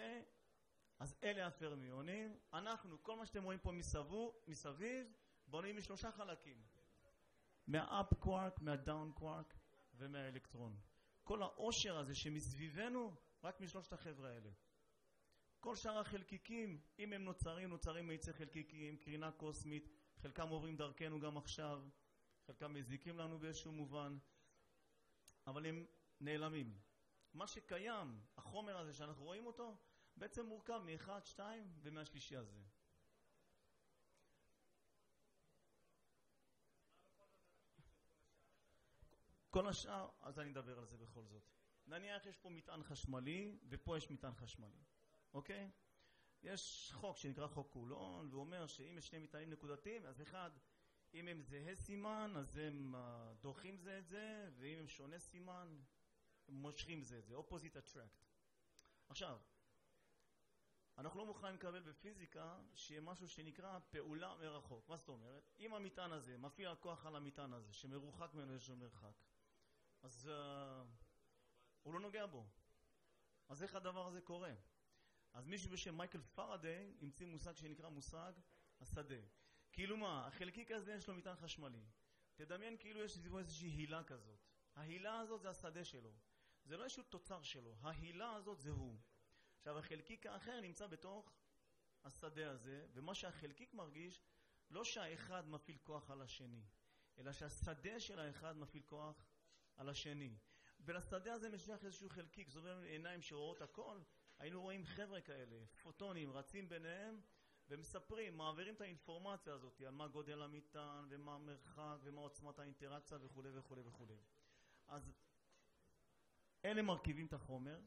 S2: אז אלה הפרמיונים. אנחנו, כל מה שאתם רואים פה מסביב, מסביב בונים משלושה חלקים. מהאפ קווארק, מהדאון קווארק ומהאלקטרון. כל העושר הזה שמסביבנו, רק משלושת החבר'ה האלה. כל שאר החלקיקים, אם הם נוצרים, נוצרים מאיצי חלקיקים, קרינה קוסמית, חלקם עוברים דרכנו גם עכשיו, חלקם מזיקים לנו באיזשהו מובן, אבל הם נעלמים. מה שקיים, החומר הזה שאנחנו רואים אותו, בעצם מורכב מאחד, שתיים ומהשלישי הזה. כל השאר, אז אני אדבר על זה בכל זאת. נניח יש פה מטען חשמלי ופה יש מטען חשמלי, אוקיי? יש חוק שנקרא חוק קולון והוא אומר שאם יש שני מטענים נקודתיים אז אחד אם הם זהה סימן אז הם אה, דוחים זה את זה ואם הם שונה סימן הם מושכים זה את זה, opposite attract. עכשיו, אנחנו לא מוכנים לקבל בפיזיקה שיהיה משהו שנקרא פעולה מרחוק. מה זאת אומרת? אם המטען הזה מפעיל הכוח על המטען הזה שמרוחק ממנו איזשהו מרחק אז uh, הוא לא נוגע בו. אז איך הדבר הזה קורה? אז מישהו בשם מייקל פרדיי המציא מושג שנקרא מושג השדה. כאילו מה, החלקיק הזה יש לו מטען חשמלי. תדמיין כאילו יש סביבו איזושהי הילה כזאת. ההילה הזאת זה השדה שלו. זה לא איזשהו תוצר שלו, ההילה הזאת זה הוא. עכשיו החלקיק האחר נמצא בתוך השדה הזה, ומה שהחלקיק מרגיש, לא שהאחד מפעיל כוח על השני, אלא שהשדה של האחד מפעיל כוח על השני. ולשדה הזה משייך איזשהו חלקיק, זאת אומרת עיניים שרואות הכל, היינו רואים חבר'ה כאלה, פוטונים, רצים ביניהם ומספרים, מעבירים את האינפורמציה הזאת על מה גודל המטען ומה המרחק ומה עוצמת האינטראקציה וכו' וכו' וכו'. אז אלה מרכיבים את החומר,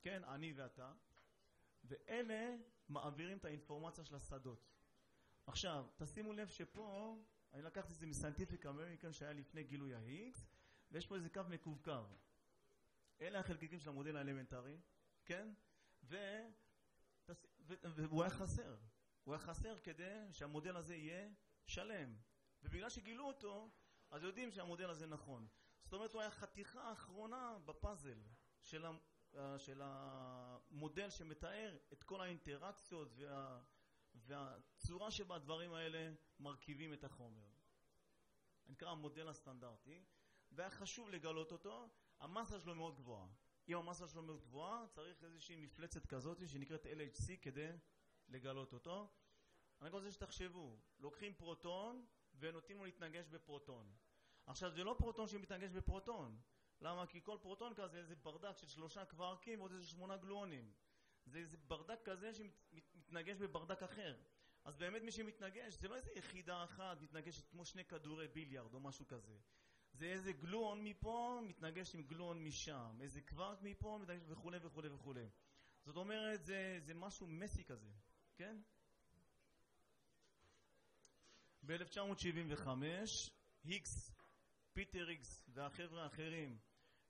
S2: כן, אני ואתה, ואלה מעבירים את האינפורמציה של השדות. עכשיו, תשימו לב שפה, אני לקחתי את זה מ- Scientific American שהיה לפני גילוי ה-Higgs, ויש פה איזה קו מקווקו. אלה החלקיקים של המודל האלמנטרי, כן? ו... והוא היה חסר. הוא היה חסר כדי שהמודל הזה יהיה שלם. ובגלל שגילו אותו, אז יודעים שהמודל הזה נכון. זאת אומרת, הוא היה חתיכה האחרונה בפאזל של, אה, של המודל שמתאר את כל האינטראקציות וה, והצורה שבה הדברים האלה מרכיבים את החומר. נקרא המודל הסטנדרטי, והיה חשוב לגלות אותו, המסה שלו מאוד גבוהה. אם המסה שלו מאוד גבוהה, צריך איזושהי מפלצת כזאת שנקראת LHC כדי לגלות אותו. אני רוצה שתחשבו, לוקחים פרוטון ונותנים לו להתנגש בפרוטון. עכשיו זה לא פרוטון שמתנגש בפרוטון, למה? כי כל פרוטון כזה זה ברדק של שלושה קווארקים ועוד איזה שמונה גלואונים. זה איזה ברדק כזה שמתנגש בברדק אחר. אז באמת מי שמתנגש זה לא איזה יחידה אחת מתנגשת כמו שני כדורי ביליארד או משהו כזה. זה איזה גלואון מפה מתנגש עם גלואון משם, איזה קווארק מפה מתנגש וכולי וכולי וכולי. זאת אומרת זה, זה משהו messy כזה, כן? ב-1975 היגס, פיטר היגס והחבר'ה האחרים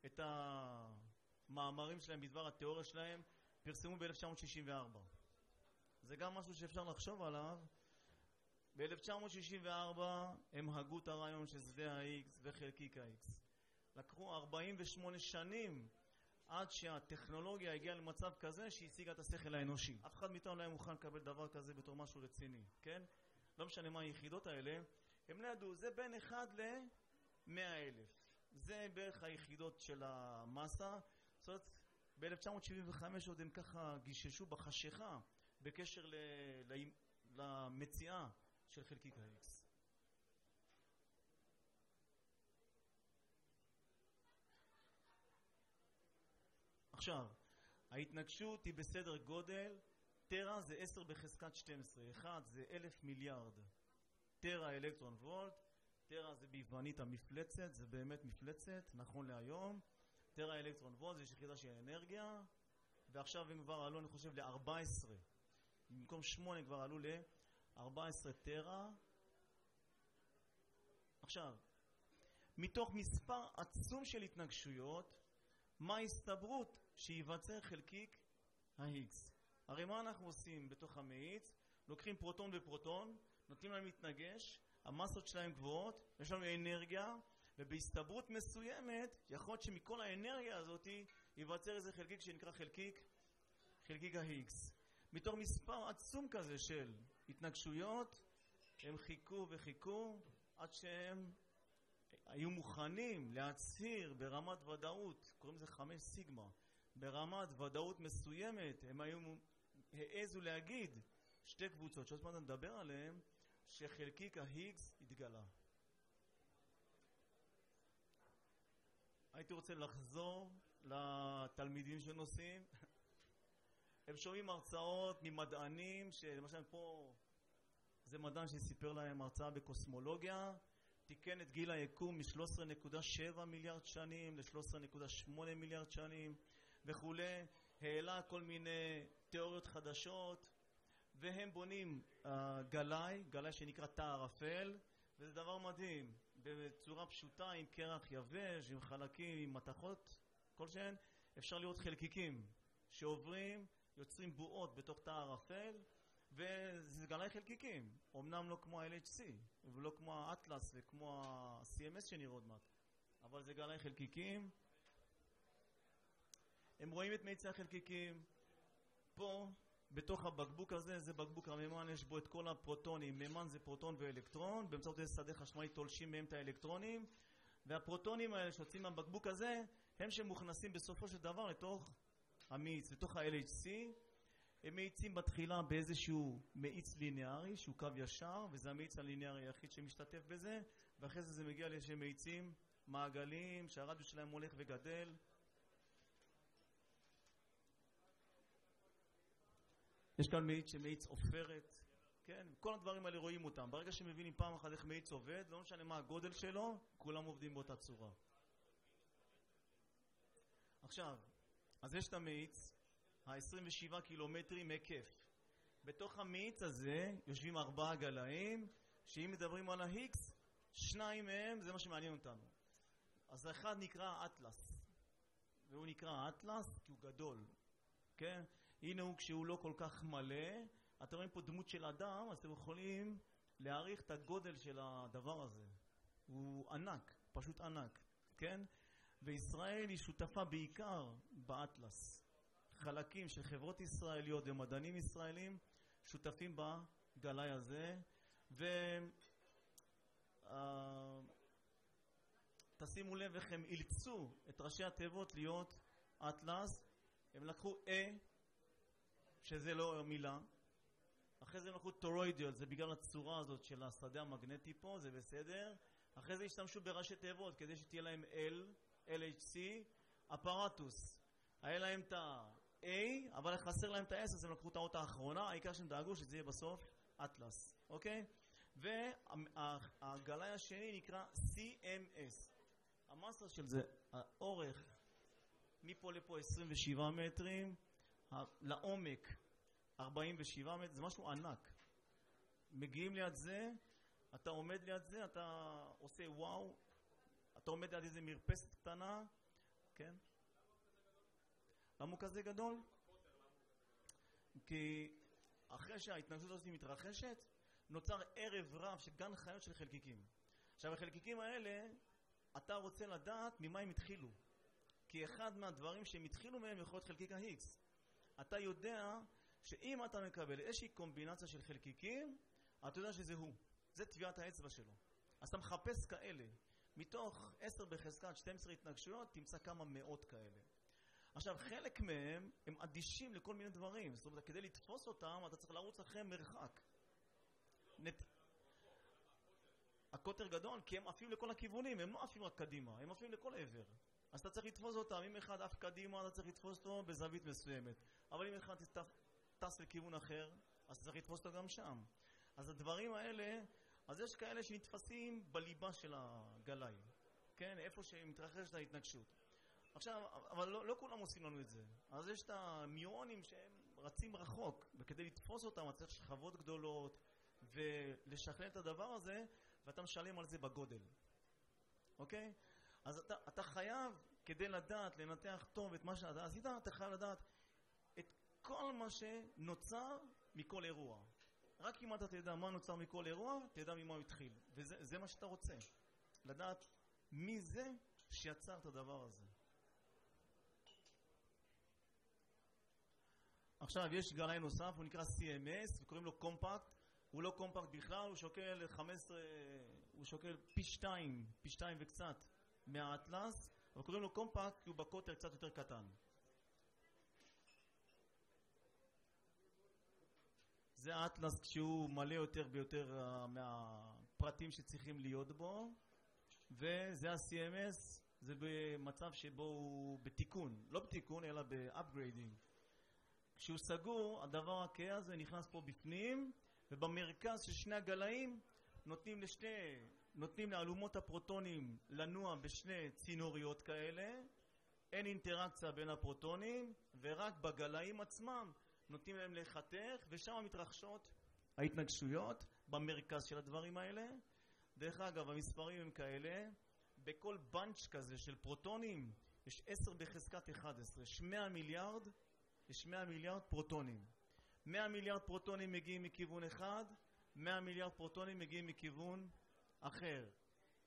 S2: את המאמרים שלהם בדבר התיאוריה שלהם פרסמו ב-1964. זה גם משהו שאפשר לחשוב עליו. ב-1964 הם הגו את הרעיון של שדה ה-X וחלקיק ה-X. לקחו 48 שנים עד שהטכנולוגיה הגיעה למצב כזה שהשיגה את השכל האנושי. אף אחד מאיתנו לא היה מוכן לקבל דבר כזה בתור משהו רציני, כן? לא משנה מה היחידות האלה, הם לא ידעו, זה בין 1 ל-100 אלף. זה בערך היחידות של המסה. זאת אומרת, ב-1975 עוד הם ככה גיששו בחשיכה בקשר למציאה של חלקיק ה-X. עכשיו, ההתנגשות היא בסדר גודל, טרה זה 10 בחזקת 12, 1 זה 1,000 מיליארד טרה אלקטרון וולט, טרה זה ביוונית המפלצת, זה באמת מפלצת, נכון להיום. טרה אלקטרון וולט זה יחידה של אנרגיה, ועכשיו הם כבר עלו, אני חושב, ל-14. במקום 8 כבר עלו 14 טרה. עכשיו, מתוך מספר עצום של התנגשויות, מה ההסתברות שייווצר חלקיק ה-Higgs? הרי מה אנחנו עושים בתוך המאיץ? לוקחים פרוטון ופרוטון, נותנים להם להתנגש, המסות שלהם גבוהות, יש לנו אנרגיה, ובהסתברות מסוימת, יכול להיות שמכל האנרגיה הזאת ייווצר איזה חלקיק שנקרא חלקיק, חלקיק ה-Higgs. מתוך מספר עצום כזה של התנגשויות, הם חיכו וחיכו עד שהם היו מוכנים להצהיר ברמת ודאות, קוראים לזה חמש סיגמה, ברמת ודאות מסוימת, הם היו, העזו להגיד, שתי קבוצות שעוד מעט נדבר עליהן, שחלקיק ההיגס התגלה. הייתי רוצה לחזור לתלמידים שנוסעים. הם שומעים הרצאות ממדענים, שלמשל פה זה מדען שסיפר להם הרצאה בקוסמולוגיה, תיקן את גיל היקום מ-13.7 מיליארד שנים ל-13.8 מיליארד שנים וכולי, העלה כל מיני תיאוריות חדשות והם בונים uh, גלאי, גלאי שנקרא תא ערפל וזה דבר מדהים, בצורה פשוטה עם קרח יבש, עם חלקים, עם מתכות כלשהן, אפשר לראות חלקיקים שעוברים, יוצרים בועות בתוך תא ערפל וזה גלאי חלקיקים, אמנם לא כמו ה-LHC ולא כמו האטלס וכמו ה-CMS שנראה עוד מעט, אבל זה גלאי חלקיקים. הם רואים את מאיצי החלקיקים. פה, בתוך הבקבוק הזה, זה בקבוק המימן, יש בו את כל הפרוטונים. מימן זה פרוטון ואלקטרון, באמצעות איזה שדה חשמלי תולשים מהם את האלקטרונים, והפרוטונים האלה שיוצאים מהבקבוק הזה, הם שמוכנסים בסופו של דבר לתוך המאיץ, לתוך ה-LHC. הם מאיצים בתחילה באיזשהו מאיץ ליניארי שהוא קו ישר וזה המאיץ הליניארי היחיד שמשתתף בזה ואחרי זה זה מגיע לאיזשהם מאיצים מעגליים שהרדיוס שלהם הולך וגדל. יש כאן מאיץ שמאיץ עופרת כן, כל הדברים האלה רואים אותם. ברגע שמבינים פעם אחת איך מאיץ עובד לא משנה מה הגודל שלו כולם עובדים באותה צורה. עכשיו אז יש את המאיץ ה-27 קילומטרים היקף. בתוך המאיץ הזה יושבים ארבעה גלאים, שאם מדברים על ההיקס, שניים מהם זה מה שמעניין אותנו. אז האחד נקרא אטלס, והוא נקרא אטלס כי הוא גדול, כן? הנה הוא כשהוא לא כל כך מלא, אתם רואים פה דמות של אדם, אז אתם יכולים להעריך את הגודל של הדבר הזה. הוא ענק, פשוט ענק, כן? וישראל היא שותפה בעיקר באטלס. חלקים של חברות ישראליות ומדענים ישראלים שותפים בגלאי הזה. ו... uh, לב איך הם אילצו את ראשי התיבות להיות אטלס. הם לקחו A שזה לא מילה. אחרי זה הם לקחו טורוידיול זה בגלל הצורה הזאת של השדה המגנטי פה זה בסדר. אחרי זה השתמשו בראשי תיבות כדי שתהיה להם L, LHC אפרטוס היה להם את ה... A, אבל חסר להם את ה-S, אז הם לקחו את האות האחרונה, העיקר שהם דאגו שזה יהיה בסוף אטלס, אוקיי? והגלאי השני נקרא CMS. המסה של זה, האורך מפה לפה 27 מטרים, לעומק 47 מטרים, זה משהו ענק. מגיעים ליד זה, אתה עומד ליד זה, אתה עושה וואו, אתה עומד ליד איזה מרפסת קטנה, כן? למה הוא כזה גדול? כי אחרי שההתנגשות הזאת מתרחשת, נוצר ערב רב של גן חיות של חלקיקים. עכשיו החלקיקים האלה, אתה רוצה לדעת ממה הם התחילו. כי אחד מהדברים שהם התחילו מהם יכול להיות חלקיק ה-Higgs. אתה יודע שאם אתה מקבל איזושהי קומבינציה של חלקיקים, אתה יודע שזה הוא. זה טביעת האצבע שלו. אז אתה מחפש כאלה. מתוך 10 בחזקת 12 התנגשויות, תמצא כמה מאות כאלה. עכשיו, חלק מהם הם אדישים לכל מיני דברים. זאת אומרת, כדי לתפוס אותם, אתה צריך לרוץ אחריהם מרחק. נת... הקוטר גדול, כי הם עפים לכל הכיוונים, הם לא עפים רק קדימה, הם עפים לכל עבר. אז אתה צריך לתפוס אותם, אם אחד עף קדימה, אתה צריך לתפוס אותו בזווית מסוימת. אבל אם אחד טס לכיוון אחר, אז אתה צריך לתפוס אותו גם שם. אז הדברים האלה, אז יש כאלה שנתפסים בליבה של הגלאי, כן? איפה שמתרחשת ההתנגשות. עכשיו, אבל לא, לא כולם עושים לנו את זה. אז יש את המיונים שהם רצים רחוק, וכדי לתפוס אותם אתה צריך שכבות גדולות, ולשכלל את הדבר הזה, ואתה משלם על זה בגודל, אוקיי? אז אתה, אתה חייב, כדי לדעת, לנתח טוב את מה שאתה עשית, אתה חייב לדעת את כל מה שנוצר מכל אירוע. רק אם אתה תדע מה נוצר מכל אירוע, תדע ממה הוא התחיל. וזה מה שאתה רוצה. לדעת מי זה שיצר את הדבר הזה. עכשיו, יש גלאי נוסף, הוא נקרא CMS, וקוראים לו קומפקט. הוא לא קומפקט בכלל, הוא שוקל 15, הוא שוקל פי שתיים, פי שתיים וקצת מהאטלס, אבל קוראים לו קומפקט כי הוא בקוטר קצת יותר קטן. זה האטלס כשהוא מלא יותר ויותר uh, מהפרטים שצריכים להיות בו, וזה ה-CMS, זה במצב שבו הוא בתיקון, לא בתיקון אלא ב-upgrading. כשהוא סגור, הדבר הכהה הזה נכנס פה בפנים, ובמרכז של שני הגלאים נותנים לשתי, נותנים לאלומות הפרוטונים לנוע בשני צינוריות כאלה, אין אינטראקציה בין הפרוטונים, ורק בגלאים עצמם נותנים להם להיחתך, ושם מתרחשות ההתנגשויות במרכז של הדברים האלה. דרך אגב, המספרים הם כאלה, בכל בנץ' כזה של פרוטונים יש 10 בחזקת 11, יש 100 מיליארד, יש 100 מיליארד פרוטונים. 100 מיליארד פרוטונים מגיעים מכיוון אחד, 100 מיליארד פרוטונים מגיעים מכיוון אחר.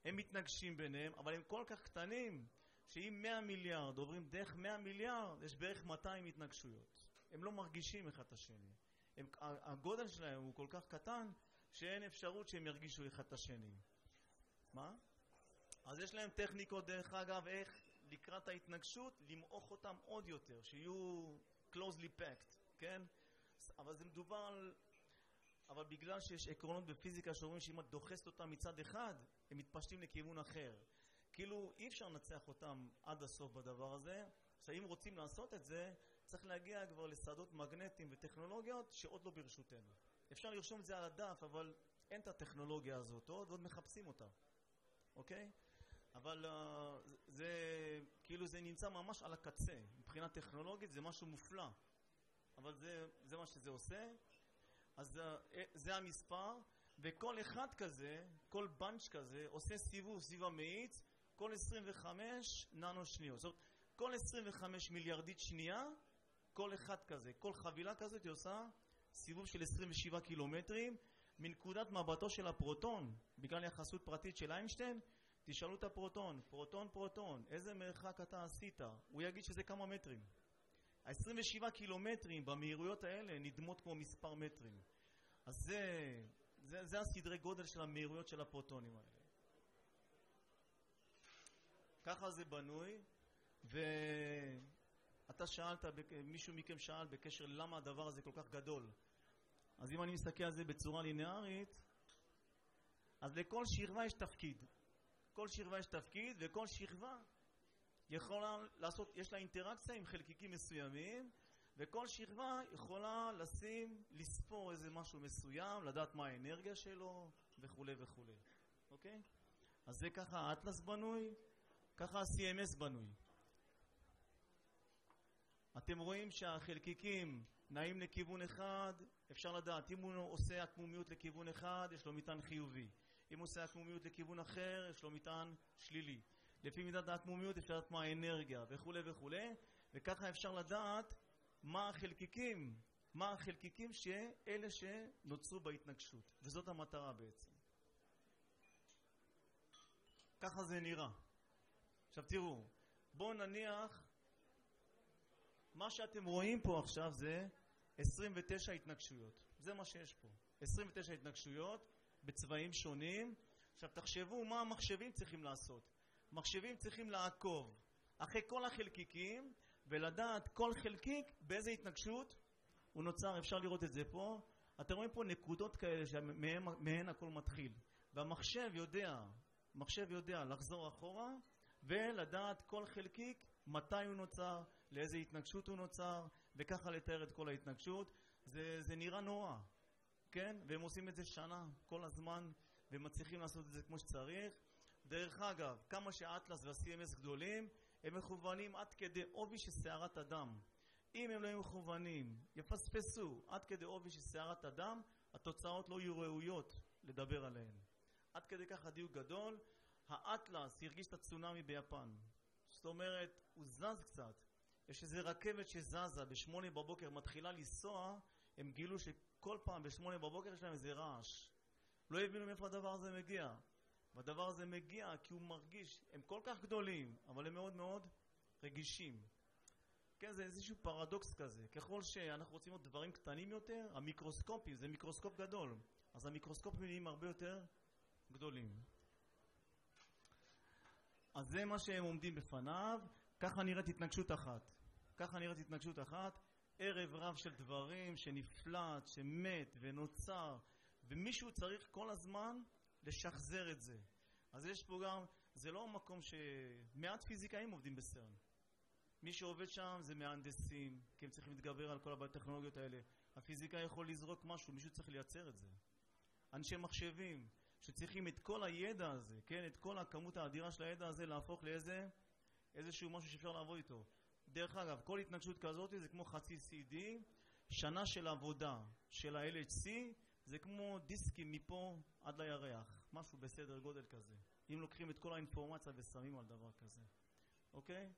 S2: הם מתנגשים ביניהם, אבל הם כל כך קטנים, שאם 100 מיליארד עוברים דרך 100 מיליארד, יש בערך 200 התנגשויות. הם לא מרגישים אחד את השני. הם, הגודל שלהם הוא כל כך קטן, שאין אפשרות שהם ירגישו אחד את השני. מה? אז יש להם טכניקות, דרך אגב, איך לקראת ההתנגשות, למעוך אותם עוד יותר, שיהיו closely packed, כן? אבל זה מדובר על... אבל בגלל שיש עקרונות בפיזיקה שאומרים שאם את דוחסת אותם מצד אחד, הם מתפשטים לכיוון אחר. כאילו אי אפשר לנצח אותם עד הסוף בדבר הזה. עכשיו אם רוצים לעשות את זה, צריך להגיע כבר לשדות מגנטיים וטכנולוגיות שעוד לא ברשותנו. אפשר לרשום את זה על הדף, אבל אין את הטכנולוגיה הזאת עוד, ועוד מחפשים אותה, אוקיי? אבל uh, זה כאילו זה נמצא ממש על הקצה. מבחינה טכנולוגית זה משהו מופלא. אבל זה, זה מה שזה עושה. אז uh, זה המספר, וכל אחד כזה, כל בנץ' כזה, עושה סיבוב סביב המאיץ כל 25 ננו שניות. זאת אומרת, כל 25 מיליארדית שנייה, כל אחד כזה, כל חבילה כזאת היא עושה סיבוב של 27 קילומטרים מנקודת מבטו של הפרוטון, בגלל יחסות פרטית של איינשטיין, תשאלו את הפרוטון, פרוטון פרוטון, איזה מרחק אתה עשית? הוא יגיד שזה כמה מטרים. ה-27 קילומטרים במהירויות האלה נדמות כמו מספר מטרים. אז זה, זה, זה הסדרי גודל של המהירויות של הפרוטונים האלה. ככה זה בנוי, ואתה שאלת, מישהו מכם שאל בקשר למה הדבר הזה כל כך גדול. אז אם אני מסתכל על זה בצורה ליניארית, אז לכל שכבה יש תפקיד. כל שכבה יש תפקיד, וכל שכבה יכולה לעשות, יש לה אינטראקציה עם חלקיקים מסוימים, וכל שכבה יכולה לשים, לספור איזה משהו מסוים, לדעת מה האנרגיה שלו, וכולי וכולי. אוקיי? אז זה ככה האטלס בנוי, ככה ה-CMS בנוי. אתם רואים שהחלקיקים נעים לכיוון אחד, אפשר לדעת, אם הוא עושה עקמומיות לכיוון אחד, יש לו מטען חיובי. אם הוא עושה עקמומיות לכיוון אחר, יש לו מטען שלילי. לפי מידת העקמומיות אפשר לדעת מה האנרגיה וכולי וכולי, וככה אפשר לדעת מה החלקיקים, מה החלקיקים שאלה שנוצרו בהתנגשות, וזאת המטרה בעצם. ככה זה נראה. עכשיו תראו, בואו נניח, מה שאתם רואים פה עכשיו זה 29 התנגשויות. זה מה שיש פה. 29 התנגשויות בצבעים שונים. עכשיו תחשבו מה המחשבים צריכים לעשות. מחשבים צריכים לעקוב אחרי כל החלקיקים ולדעת כל חלקיק באיזה התנגשות הוא נוצר, אפשר לראות את זה פה. אתם רואים פה נקודות כאלה שמהן הכל מתחיל. והמחשב יודע, מחשב יודע לחזור אחורה ולדעת כל חלקיק מתי הוא נוצר, לאיזה התנגשות הוא נוצר, וככה לתאר את כל ההתנגשות. זה, זה נראה נורא, כן? והם עושים את זה שנה, כל הזמן, ומצליחים לעשות את זה כמו שצריך. דרך אגב, כמה שהאטלס וה-CMS גדולים, הם מכוונים עד כדי עובי של שערת אדם. אם הם לא יהיו מכוונים, יפספסו עד כדי עובי של שערת אדם, התוצאות לא יהיו ראויות לדבר עליהן. עד כדי כך הדיוק גדול, האטלס הרגיש את הצונאמי ביפן. זאת אומרת, הוא זז קצת. יש איזו רכבת שזזה בשמונה בבוקר, מתחילה לנסוע, הם גילו שכל פעם בשמונה בבוקר יש להם איזה רעש. לא הבינו מאיפה הדבר הזה מגיע. והדבר הזה מגיע כי הוא מרגיש, הם כל כך גדולים, אבל הם מאוד מאוד רגישים. כן, זה איזשהו פרדוקס כזה. ככל שאנחנו רוצים לראות דברים קטנים יותר, המיקרוסקופים, זה מיקרוסקופ גדול, אז המיקרוסקופים נהיים הרבה יותר גדולים. אז זה מה שהם עומדים בפניו, ככה נראית התנגשות אחת. ככה נראית התנגשות אחת, ערב רב של דברים שנפלט, שמת ונוצר, ומישהו צריך כל הזמן לשחזר את זה. אז יש פה גם, זה לא מקום ש... מעט פיזיקאים עובדים בסרן. מי שעובד שם זה מהנדסים, כי הם צריכים להתגבר על כל הטכנולוגיות האלה. הפיזיקאי יכול לזרוק משהו, מישהו צריך לייצר את זה. אנשי מחשבים, שצריכים את כל הידע הזה, כן, את כל הכמות האדירה של הידע הזה להפוך לאיזה, איזשהו משהו שאפשר לעבוד איתו. דרך אגב, כל התנגשות כזאת זה כמו חצי CD, שנה של עבודה של ה-LHC זה כמו דיסקים מפה עד לירח, משהו בסדר גודל כזה. אם לוקחים את כל האינפורמציה ושמים על דבר כזה, אוקיי?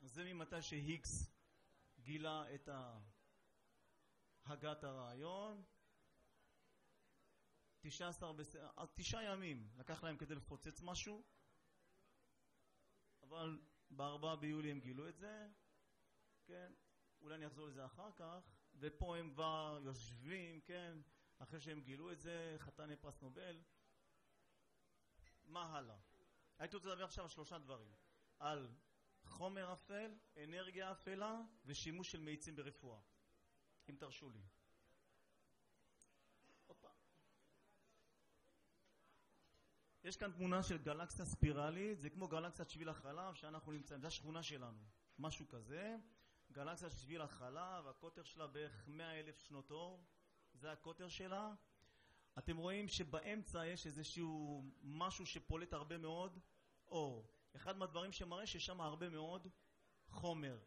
S2: זה ממתי שהיגס גילה את הגת הרעיון. תשעה עשר, תשעה ימים לקח להם כדי לפוצץ משהו, אבל בארבעה ביולי הם גילו את זה, כן, אולי אני אחזור לזה אחר כך, ופה הם כבר יושבים, כן, אחרי שהם גילו את זה, חתני פרס נובל. מה הלאה? הייתי רוצה לדבר עכשיו על שלושה דברים. על חומר אפל, אנרגיה אפלה ושימוש של מאיצים ברפואה, אם תרשו לי. יש כאן תמונה של גלקסיה ספירלית, זה כמו גלקסיית שביל החלב שאנחנו נמצאים, זו השכונה שלנו, משהו כזה. גלקסיה של שביל החלב, הקוטר שלה בערך 100 אלף שנות אור, זה הקוטר שלה. אתם רואים שבאמצע יש איזשהו משהו שפולט הרבה מאוד אור. אחד מהדברים שמראה ששם הרבה מאוד חומר.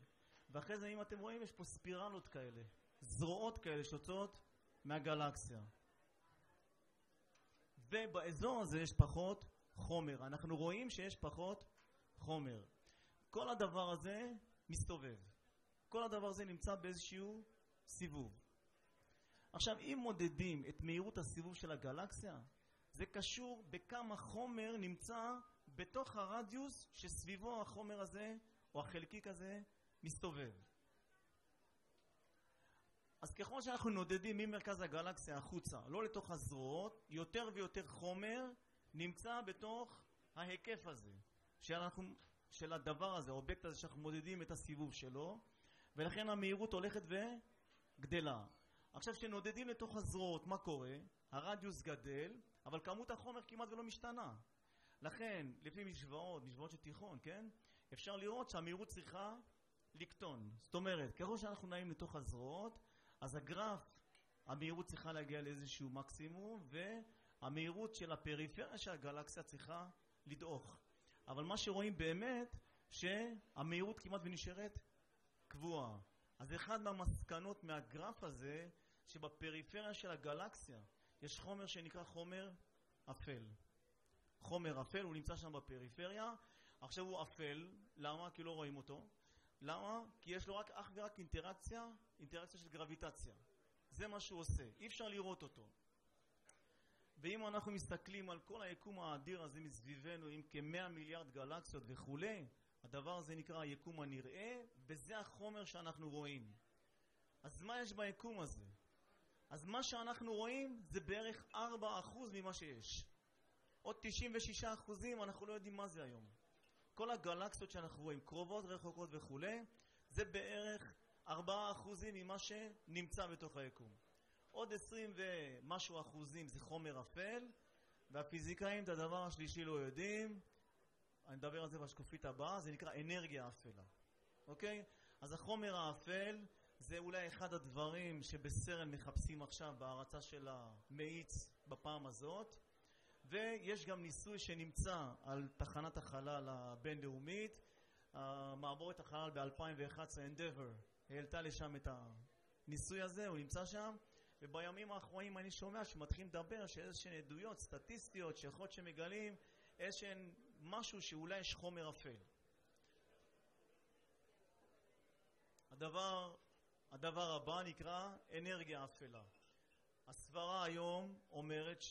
S2: ואחרי זה אם אתם רואים יש פה ספירלות כאלה, זרועות כאלה שיוצאות מהגלקסיה. ובאזור הזה יש פחות חומר. אנחנו רואים שיש פחות חומר. כל הדבר הזה מסתובב. כל הדבר הזה נמצא באיזשהו סיבוב. עכשיו, אם מודדים את מהירות הסיבוב של הגלקסיה, זה קשור בכמה חומר נמצא בתוך הרדיוס שסביבו החומר הזה או החלקיק הזה מסתובב. אז ככל שאנחנו נודדים ממרכז הגלקסיה החוצה, לא לתוך הזרועות, יותר ויותר חומר נמצא בתוך ההיקף הזה שאנחנו, של הדבר הזה, האובייקט הזה שאנחנו מודדים את הסיבוב שלו, ולכן המהירות הולכת וגדלה. עכשיו כשנודדים לתוך הזרועות, מה קורה? הרדיוס גדל, אבל כמות החומר כמעט ולא משתנה. לכן, לפי משוואות, משוואות של תיכון, כן? אפשר לראות שהמהירות צריכה לקטון. זאת אומרת, ככל שאנחנו נעים לתוך הזרועות, אז הגרף, המהירות צריכה להגיע לאיזשהו מקסימום, והמהירות של הפריפריה של הגלקסיה צריכה לדעוך. אבל מה שרואים באמת, שהמהירות כמעט ונשארת קבועה. אז אחד מהמסקנות מהגרף הזה, שבפריפריה של הגלקסיה יש חומר שנקרא חומר אפל. חומר אפל, הוא נמצא שם בפריפריה, עכשיו הוא אפל, למה? כי לא רואים אותו. למה? כי יש לו רק אך ורק אינטראקציה, אינטראקציה של גרביטציה. זה מה שהוא עושה, אי אפשר לראות אותו. ואם אנחנו מסתכלים על כל היקום האדיר הזה מסביבנו עם כמאה מיליארד גלקסיות וכולי, הדבר הזה נקרא היקום הנראה, וזה החומר שאנחנו רואים. אז מה יש ביקום הזה? אז מה שאנחנו רואים זה בערך 4% ממה שיש. עוד 96 אחוזים אנחנו לא יודעים מה זה היום. כל הגלקסיות שאנחנו רואים, קרובות, רחוקות וכולי, זה בערך 4 אחוזים ממה שנמצא בתוך היקום. עוד 20 ומשהו אחוזים זה חומר אפל, והפיזיקאים את הדבר השלישי לא יודעים, אני אדבר על זה בשקופית הבאה, זה נקרא אנרגיה אפלה, אוקיי? אז החומר האפל זה אולי אחד הדברים שבסרן מחפשים עכשיו בהרצה של המאיץ בפעם הזאת. ויש גם ניסוי שנמצא על תחנת החלל הבינלאומית, מעבורת החלל ב-2011, Endeavor, העלתה לשם את הניסוי הזה, הוא נמצא שם, ובימים האחרונים אני שומע שמתחילים לדבר שאיזשהן עדויות סטטיסטיות שיכול להיות שמגלים איזשהן משהו שאולי יש חומר אפל. הדבר, הדבר הבא נקרא אנרגיה אפלה. הסברה היום אומרת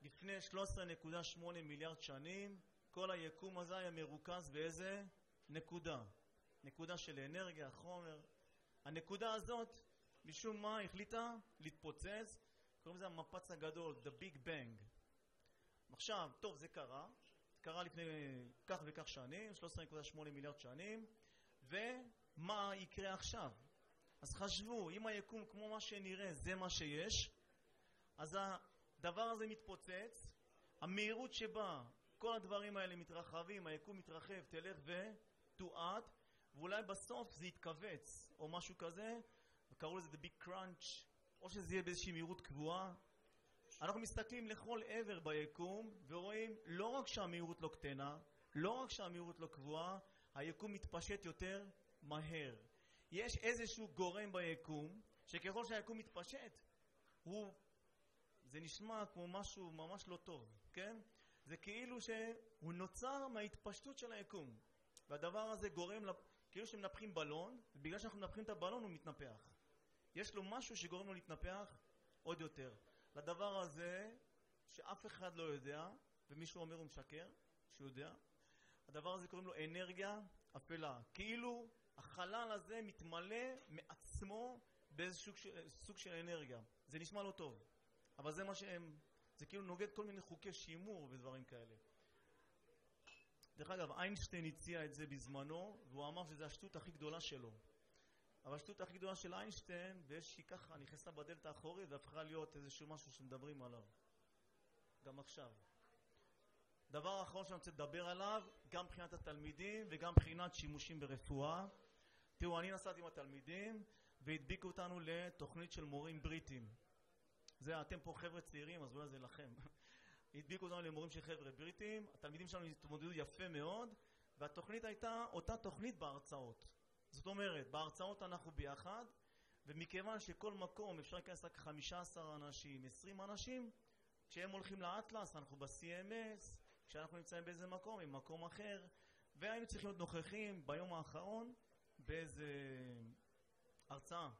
S2: שלפני 13.8 מיליארד שנים כל היקום הזה היה מרוכז באיזה נקודה? נקודה של אנרגיה, חומר. הנקודה הזאת, משום מה, החליטה להתפוצץ, קוראים לזה המפץ הגדול, The Big Bang. עכשיו, טוב, זה קרה, זה קרה לפני כך וכך שנים, 13.8 מיליארד שנים, ומה יקרה עכשיו? אז חשבו, אם היקום כמו מה שנראה זה מה שיש, אז הדבר הזה מתפוצץ, המהירות שבה כל הדברים האלה מתרחבים, היקום מתרחב, תלך ותואט, ואולי בסוף זה יתכווץ, או משהו כזה, וקראו לזה The Big Crunch, או שזה יהיה באיזושהי מהירות קבועה. אנחנו מסתכלים לכל עבר ביקום, ורואים לא רק שהמהירות לא קטנה, לא רק שהמהירות לא קבועה, היקום מתפשט יותר מהר. יש איזשהו גורם ביקום, שככל שהיקום מתפשט, הוא... זה נשמע כמו משהו ממש לא טוב, כן? זה כאילו שהוא נוצר מההתפשטות של היקום. והדבר הזה גורם, כאילו שמנפחים בלון, ובגלל שאנחנו מנפחים את הבלון הוא מתנפח. יש לו משהו שגורם לו להתנפח עוד יותר. לדבר הזה, שאף אחד לא יודע, ומישהו אומר הוא משקר, שהוא יודע, הדבר הזה קוראים לו אנרגיה אפלה. כאילו החלל הזה מתמלא מעצמו באיזשהו סוג של אנרגיה. זה נשמע לא טוב, אבל זה מה שהם, זה כאילו נוגד כל מיני חוקי שימור ודברים כאלה. דרך אגב, איינשטיין הציע את זה בזמנו, והוא אמר שזו השטות הכי גדולה שלו. אבל השטות הכי גדולה של איינשטיין, ואיזושהי ככה נכנסה בדלת האחורית והפכה להיות איזשהו משהו שמדברים עליו. גם עכשיו. דבר האחרון שאני רוצה לדבר עליו, גם מבחינת התלמידים וגם מבחינת שימושים ברפואה. תראו, אני נסעתי עם התלמידים והדביקו אותנו לתוכנית של מורים בריטים. זה, אתם פה חבר'ה צעירים, אז אולי זה לכם. הדביקו אותנו למורים של חבר'ה בריטים, התלמידים שלנו התמודדו יפה מאוד, והתוכנית הייתה אותה תוכנית בהרצאות. זאת אומרת, בהרצאות אנחנו ביחד, ומכיוון שכל מקום אפשר להיכנס רק 15 אנשים, 20 אנשים, כשהם הולכים לאטלס אנחנו ב-CMS, כשאנחנו נמצאים באיזה מקום, עם מקום אחר, והיינו צריכים להיות נוכחים ביום האחרון באיזה הרצאה.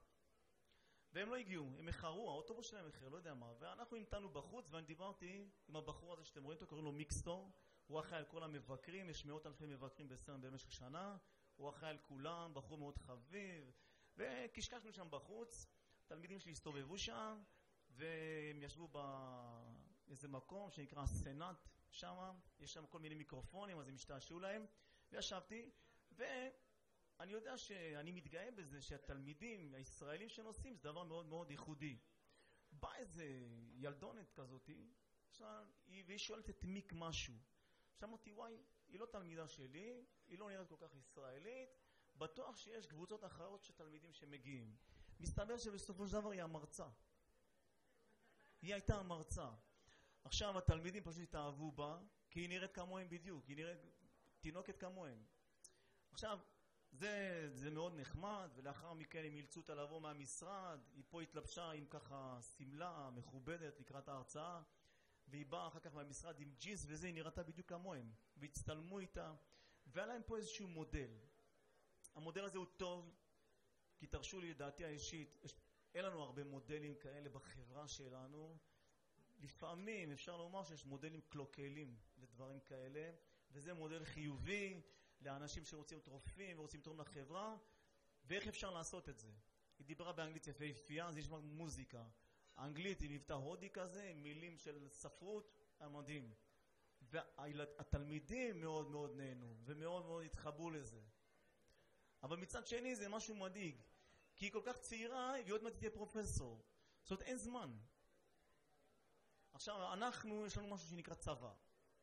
S2: והם לא הגיעו, הם איחרו, האוטובוס שלהם איחר, לא יודע מה, ואנחנו המתנו בחוץ ואני דיברתי עם הבחור הזה שאתם רואים אותו, קוראים לו מיקסטור, הוא אחראי על כל המבקרים, יש מאות אלפי מבקרים בסרן במשך שנה, הוא אחראי על כולם, בחור מאוד חביב, וקשקשנו שם בחוץ, תלמידים שלי הסתובבו שם, והם ישבו באיזה מקום שנקרא הסנאט שם, יש שם כל מיני מיקרופונים, אז הם השתעשעו להם, וישבתי, ואני יודע שאני מתגאה בזה שהתלמידים הישראלים שנוסעים זה דבר מאוד מאוד ייחודי. בא איזה ילדונת כזאתי, והיא שואלת את מיק משהו. עכשיו אמרתי, וואי, היא לא תלמידה שלי, היא לא נראית כל כך ישראלית, בטוח שיש קבוצות אחרות של תלמידים שמגיעים. מסתבר שבסופו של דבר היא המרצה. היא הייתה המרצה. עכשיו התלמידים פשוט התאהבו בה, כי היא נראית כמוהם בדיוק, היא נראית תינוקת כמוהם. עכשיו, זה, זה מאוד נחמד, ולאחר מכן הם אילצו אותה לבוא מהמשרד, היא פה התלבשה עם ככה שמלה מכובדת לקראת ההרצאה, והיא באה אחר כך מהמשרד עם ג'יז וזה, היא נראתה בדיוק כמוהם, והצטלמו איתה, והיה להם פה איזשהו מודל. המודל הזה הוא טוב, כי תרשו לי, לדעתי האישית, יש, אין לנו הרבה מודלים כאלה בחברה שלנו, לפעמים אפשר לומר שיש מודלים קלוקלים לדברים כאלה, וזה מודל חיובי לאנשים שרוצים להיות רופאים ורוצים לתרום לחברה, ואיך אפשר לעשות את זה? היא דיברה באנגלית יפהפייה, אז יש מוזיקה. האנגלית היא מבטא הודי כזה, עם מילים של ספרות, היה מדהים. והתלמידים מאוד מאוד נהנו, ומאוד מאוד התחברו לזה. אבל מצד שני זה משהו מדאיג, כי היא כל כך צעירה, והיא עוד מעט תהיה פרופסור. זאת אומרת, אין זמן. עכשיו, אנחנו, יש לנו משהו שנקרא צבא.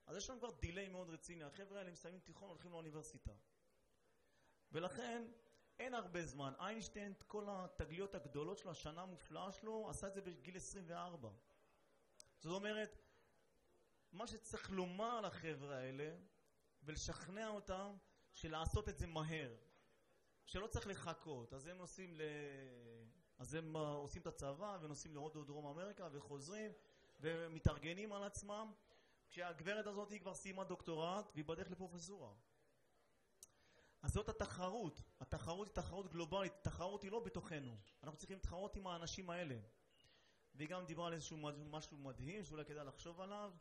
S2: אז יש לנו כבר דיליי מאוד רציני. החבר'ה האלה מסיימים תיכון, הולכים לאוניברסיטה. ולכן, אין הרבה זמן. איינשטיין, את כל התגליות הגדולות שלו, השנה המופלאה שלו, עשה את זה בגיל 24. זאת אומרת, מה שצריך לומר לחבר'ה האלה ולשכנע אותם שלעשות את זה מהר, שלא צריך לחכות. אז הם נוסעים ל... אז הם אה, עושים את הצבא ונוסעים להודו דרום אמריקה וחוזרים ומתארגנים על עצמם כשהגברת הזאת היא כבר סיימה דוקטורט והיא בדרך לפרופסורה. אז זאת התחרות, התחרות היא תחרות גלובלית, התחרות היא לא בתוכנו, אנחנו צריכים להתחרות עם האנשים האלה. והיא גם דיברה על איזשהו משהו מדהים שאולי כדאי לחשוב עליו,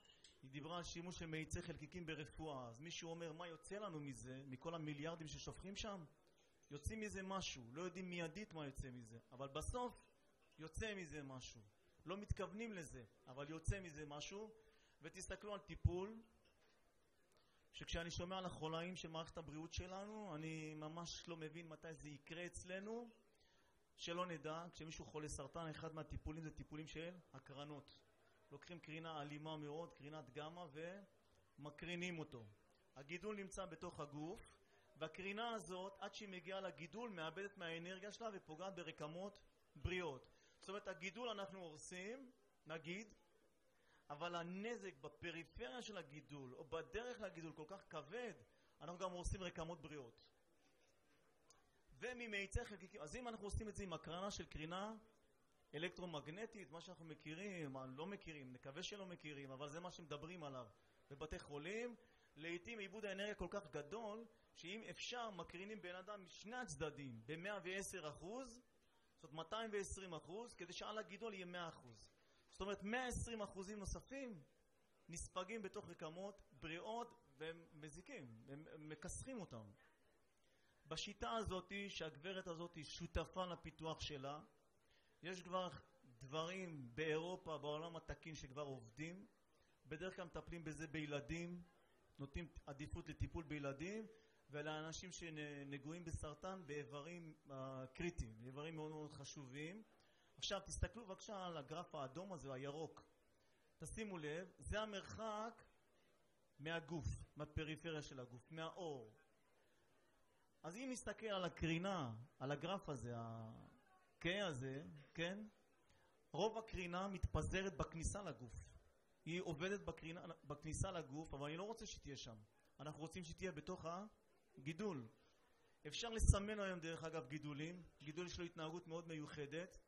S2: היא דיברה על שימוש של מאיצי חלקיקים ברפואה, אז מישהו אומר מה יוצא לנו מזה, מכל המיליארדים ששופכים שם? יוצאים מזה משהו, לא יודעים מיידית מה יוצא מזה, אבל בסוף יוצא מזה משהו. לא מתכוונים לזה, אבל יוצא מזה משהו, ותסתכלו על טיפול, שכשאני שומע על החולאים של מערכת הבריאות שלנו, אני ממש לא מבין מתי זה יקרה אצלנו, שלא נדע, כשמישהו חולה סרטן, אחד מהטיפולים זה טיפולים של הקרנות. לוקחים קרינה אלימה מאוד, קרינת גמא, ומקרינים אותו. הגידול נמצא בתוך הגוף, והקרינה הזאת, עד שהיא מגיעה לגידול, מאבדת מהאנרגיה שלה ופוגעת ברקמות בריאות. זאת אומרת, הגידול אנחנו הורסים, נגיד, אבל הנזק בפריפריה של הגידול, או בדרך לגידול, כל כך כבד, אנחנו גם הורסים רקמות בריאות. וממאיצי חלקיקים, אז אם אנחנו עושים את זה עם הקרנה של קרינה אלקטרומגנטית, מה שאנחנו מכירים, מה לא מכירים, נקווה שלא מכירים, אבל זה מה שמדברים עליו בבתי חולים, לעיתים עיבוד האנרגיה כל כך גדול, שאם אפשר מקרינים בן אדם משני הצדדים ב-110 אחוז, זאת אומרת 220 אחוז, כדי שעל הגידול יהיה 100 אחוז. אומרת 120 אחוזים נוספים נספגים בתוך רקמות בריאות והם מזיקים, הם מכסחים אותם. בשיטה הזאת שהגברת הזאת שותפה לפיתוח שלה, יש כבר דברים באירופה, בעולם התקין שכבר עובדים, בדרך כלל מטפלים בזה בילדים, נותנים עדיפות לטיפול בילדים ולאנשים שנגועים בסרטן באיברים uh, קריטיים, באיברים מאוד מאוד חשובים. עכשיו תסתכלו בבקשה על הגרף האדום הזה, הירוק. תשימו לב, זה המרחק מהגוף, מהפריפריה של הגוף, מהאור. אז אם נסתכל על הקרינה, על הגרף הזה, ה-K הזה, כן? רוב הקרינה מתפזרת בכניסה לגוף. היא עובדת בקרינה, בכניסה לגוף, אבל אני לא רוצה שתהיה שם. אנחנו רוצים שתהיה בתוך הגידול. אפשר לסמן היום דרך אגב גידולים, גידול יש לו התנהגות מאוד מיוחדת,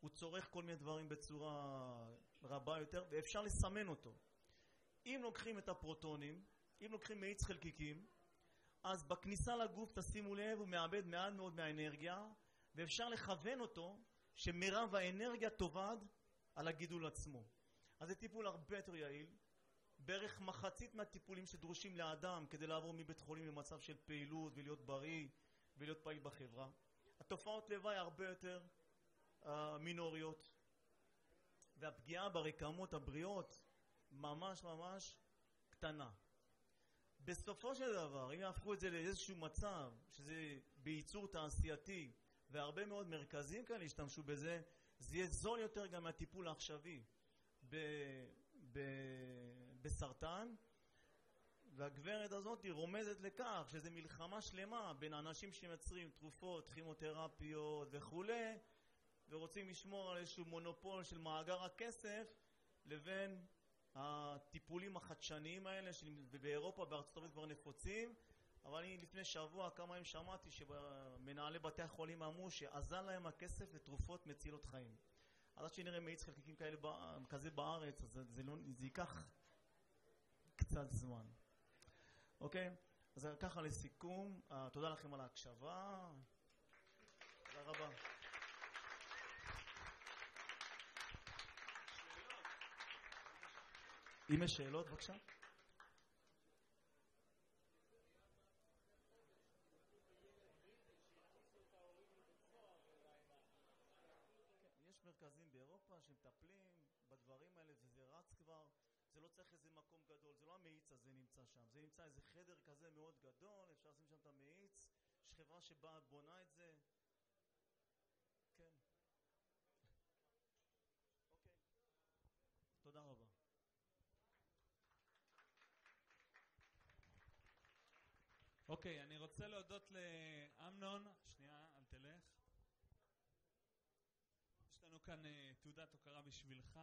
S2: הוא צורך כל מיני דברים בצורה רבה יותר, ואפשר לסמן אותו. אם לוקחים את הפרוטונים, אם לוקחים מאיץ חלקיקים, אז בכניסה לגוף, תשימו לב, הוא מאבד מעט מאוד מהאנרגיה, ואפשר לכוון אותו שמרב האנרגיה תאבד על הגידול עצמו. אז זה טיפול הרבה יותר יעיל, בערך מחצית מהטיפולים שדרושים לאדם כדי לעבור מבית חולים למצב של פעילות ולהיות בריא ולהיות פעיל בחברה. התופעות לוואי הרבה יותר uh, מינוריות, והפגיעה ברקמות הבריאות ממש ממש קטנה. בסופו של דבר, אם יהפכו את זה לאיזשהו מצב שזה בייצור תעשייתי והרבה מאוד מרכזים כאלה ישתמשו בזה, זה יהיה זול יותר גם מהטיפול העכשווי ב, ב, בסרטן והגברת הזאת היא רומזת לכך שזה מלחמה שלמה בין אנשים שמייצרים תרופות, כימותרפיות וכולי ורוצים לשמור על איזשהו מונופול של מאגר הכסף לבין הטיפולים החדשניים האלה שבאירופה ובארצות הברית כבר נפוצים. אבל אני לפני שבוע כמה ימים שמעתי שמנהלי בתי החולים אמרו שאזל להם הכסף לתרופות מצילות חיים. אז עד שנראה מאיץ חלקיקים כאלה כזה בארץ אז זה, לא, זה ייקח קצת זמן. אוקיי? אז ככה לסיכום, uh, תודה לכם על ההקשבה. תודה רבה אם יש שאלות, בבקשה. יש מרכזים באירופה שמטפלים בדברים האלה וזה רץ כבר, זה לא צריך איזה מקום גדול, זה לא המאיץ הזה נמצא שם, זה נמצא איזה חדר כזה מאוד גדול, אפשר לשים שם את המאיץ, יש חברה שבאה בונה את זה, כן. אוקיי, תודה רבה.
S1: אוקיי, אני רוצה להודות לאמנון, שנייה, אל תלך. יש לנו כאן uh, תעודת הוקרה בשבילך,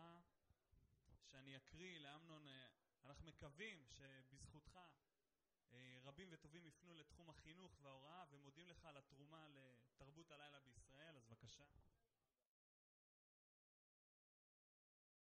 S1: שאני אקריא לאמנון, uh, אנחנו מקווים שבזכותך אה, רבים וטובים יפנו לתחום החינוך וההוראה ומודים לך על התרומה לתרבות הלילה בישראל, אז בבקשה.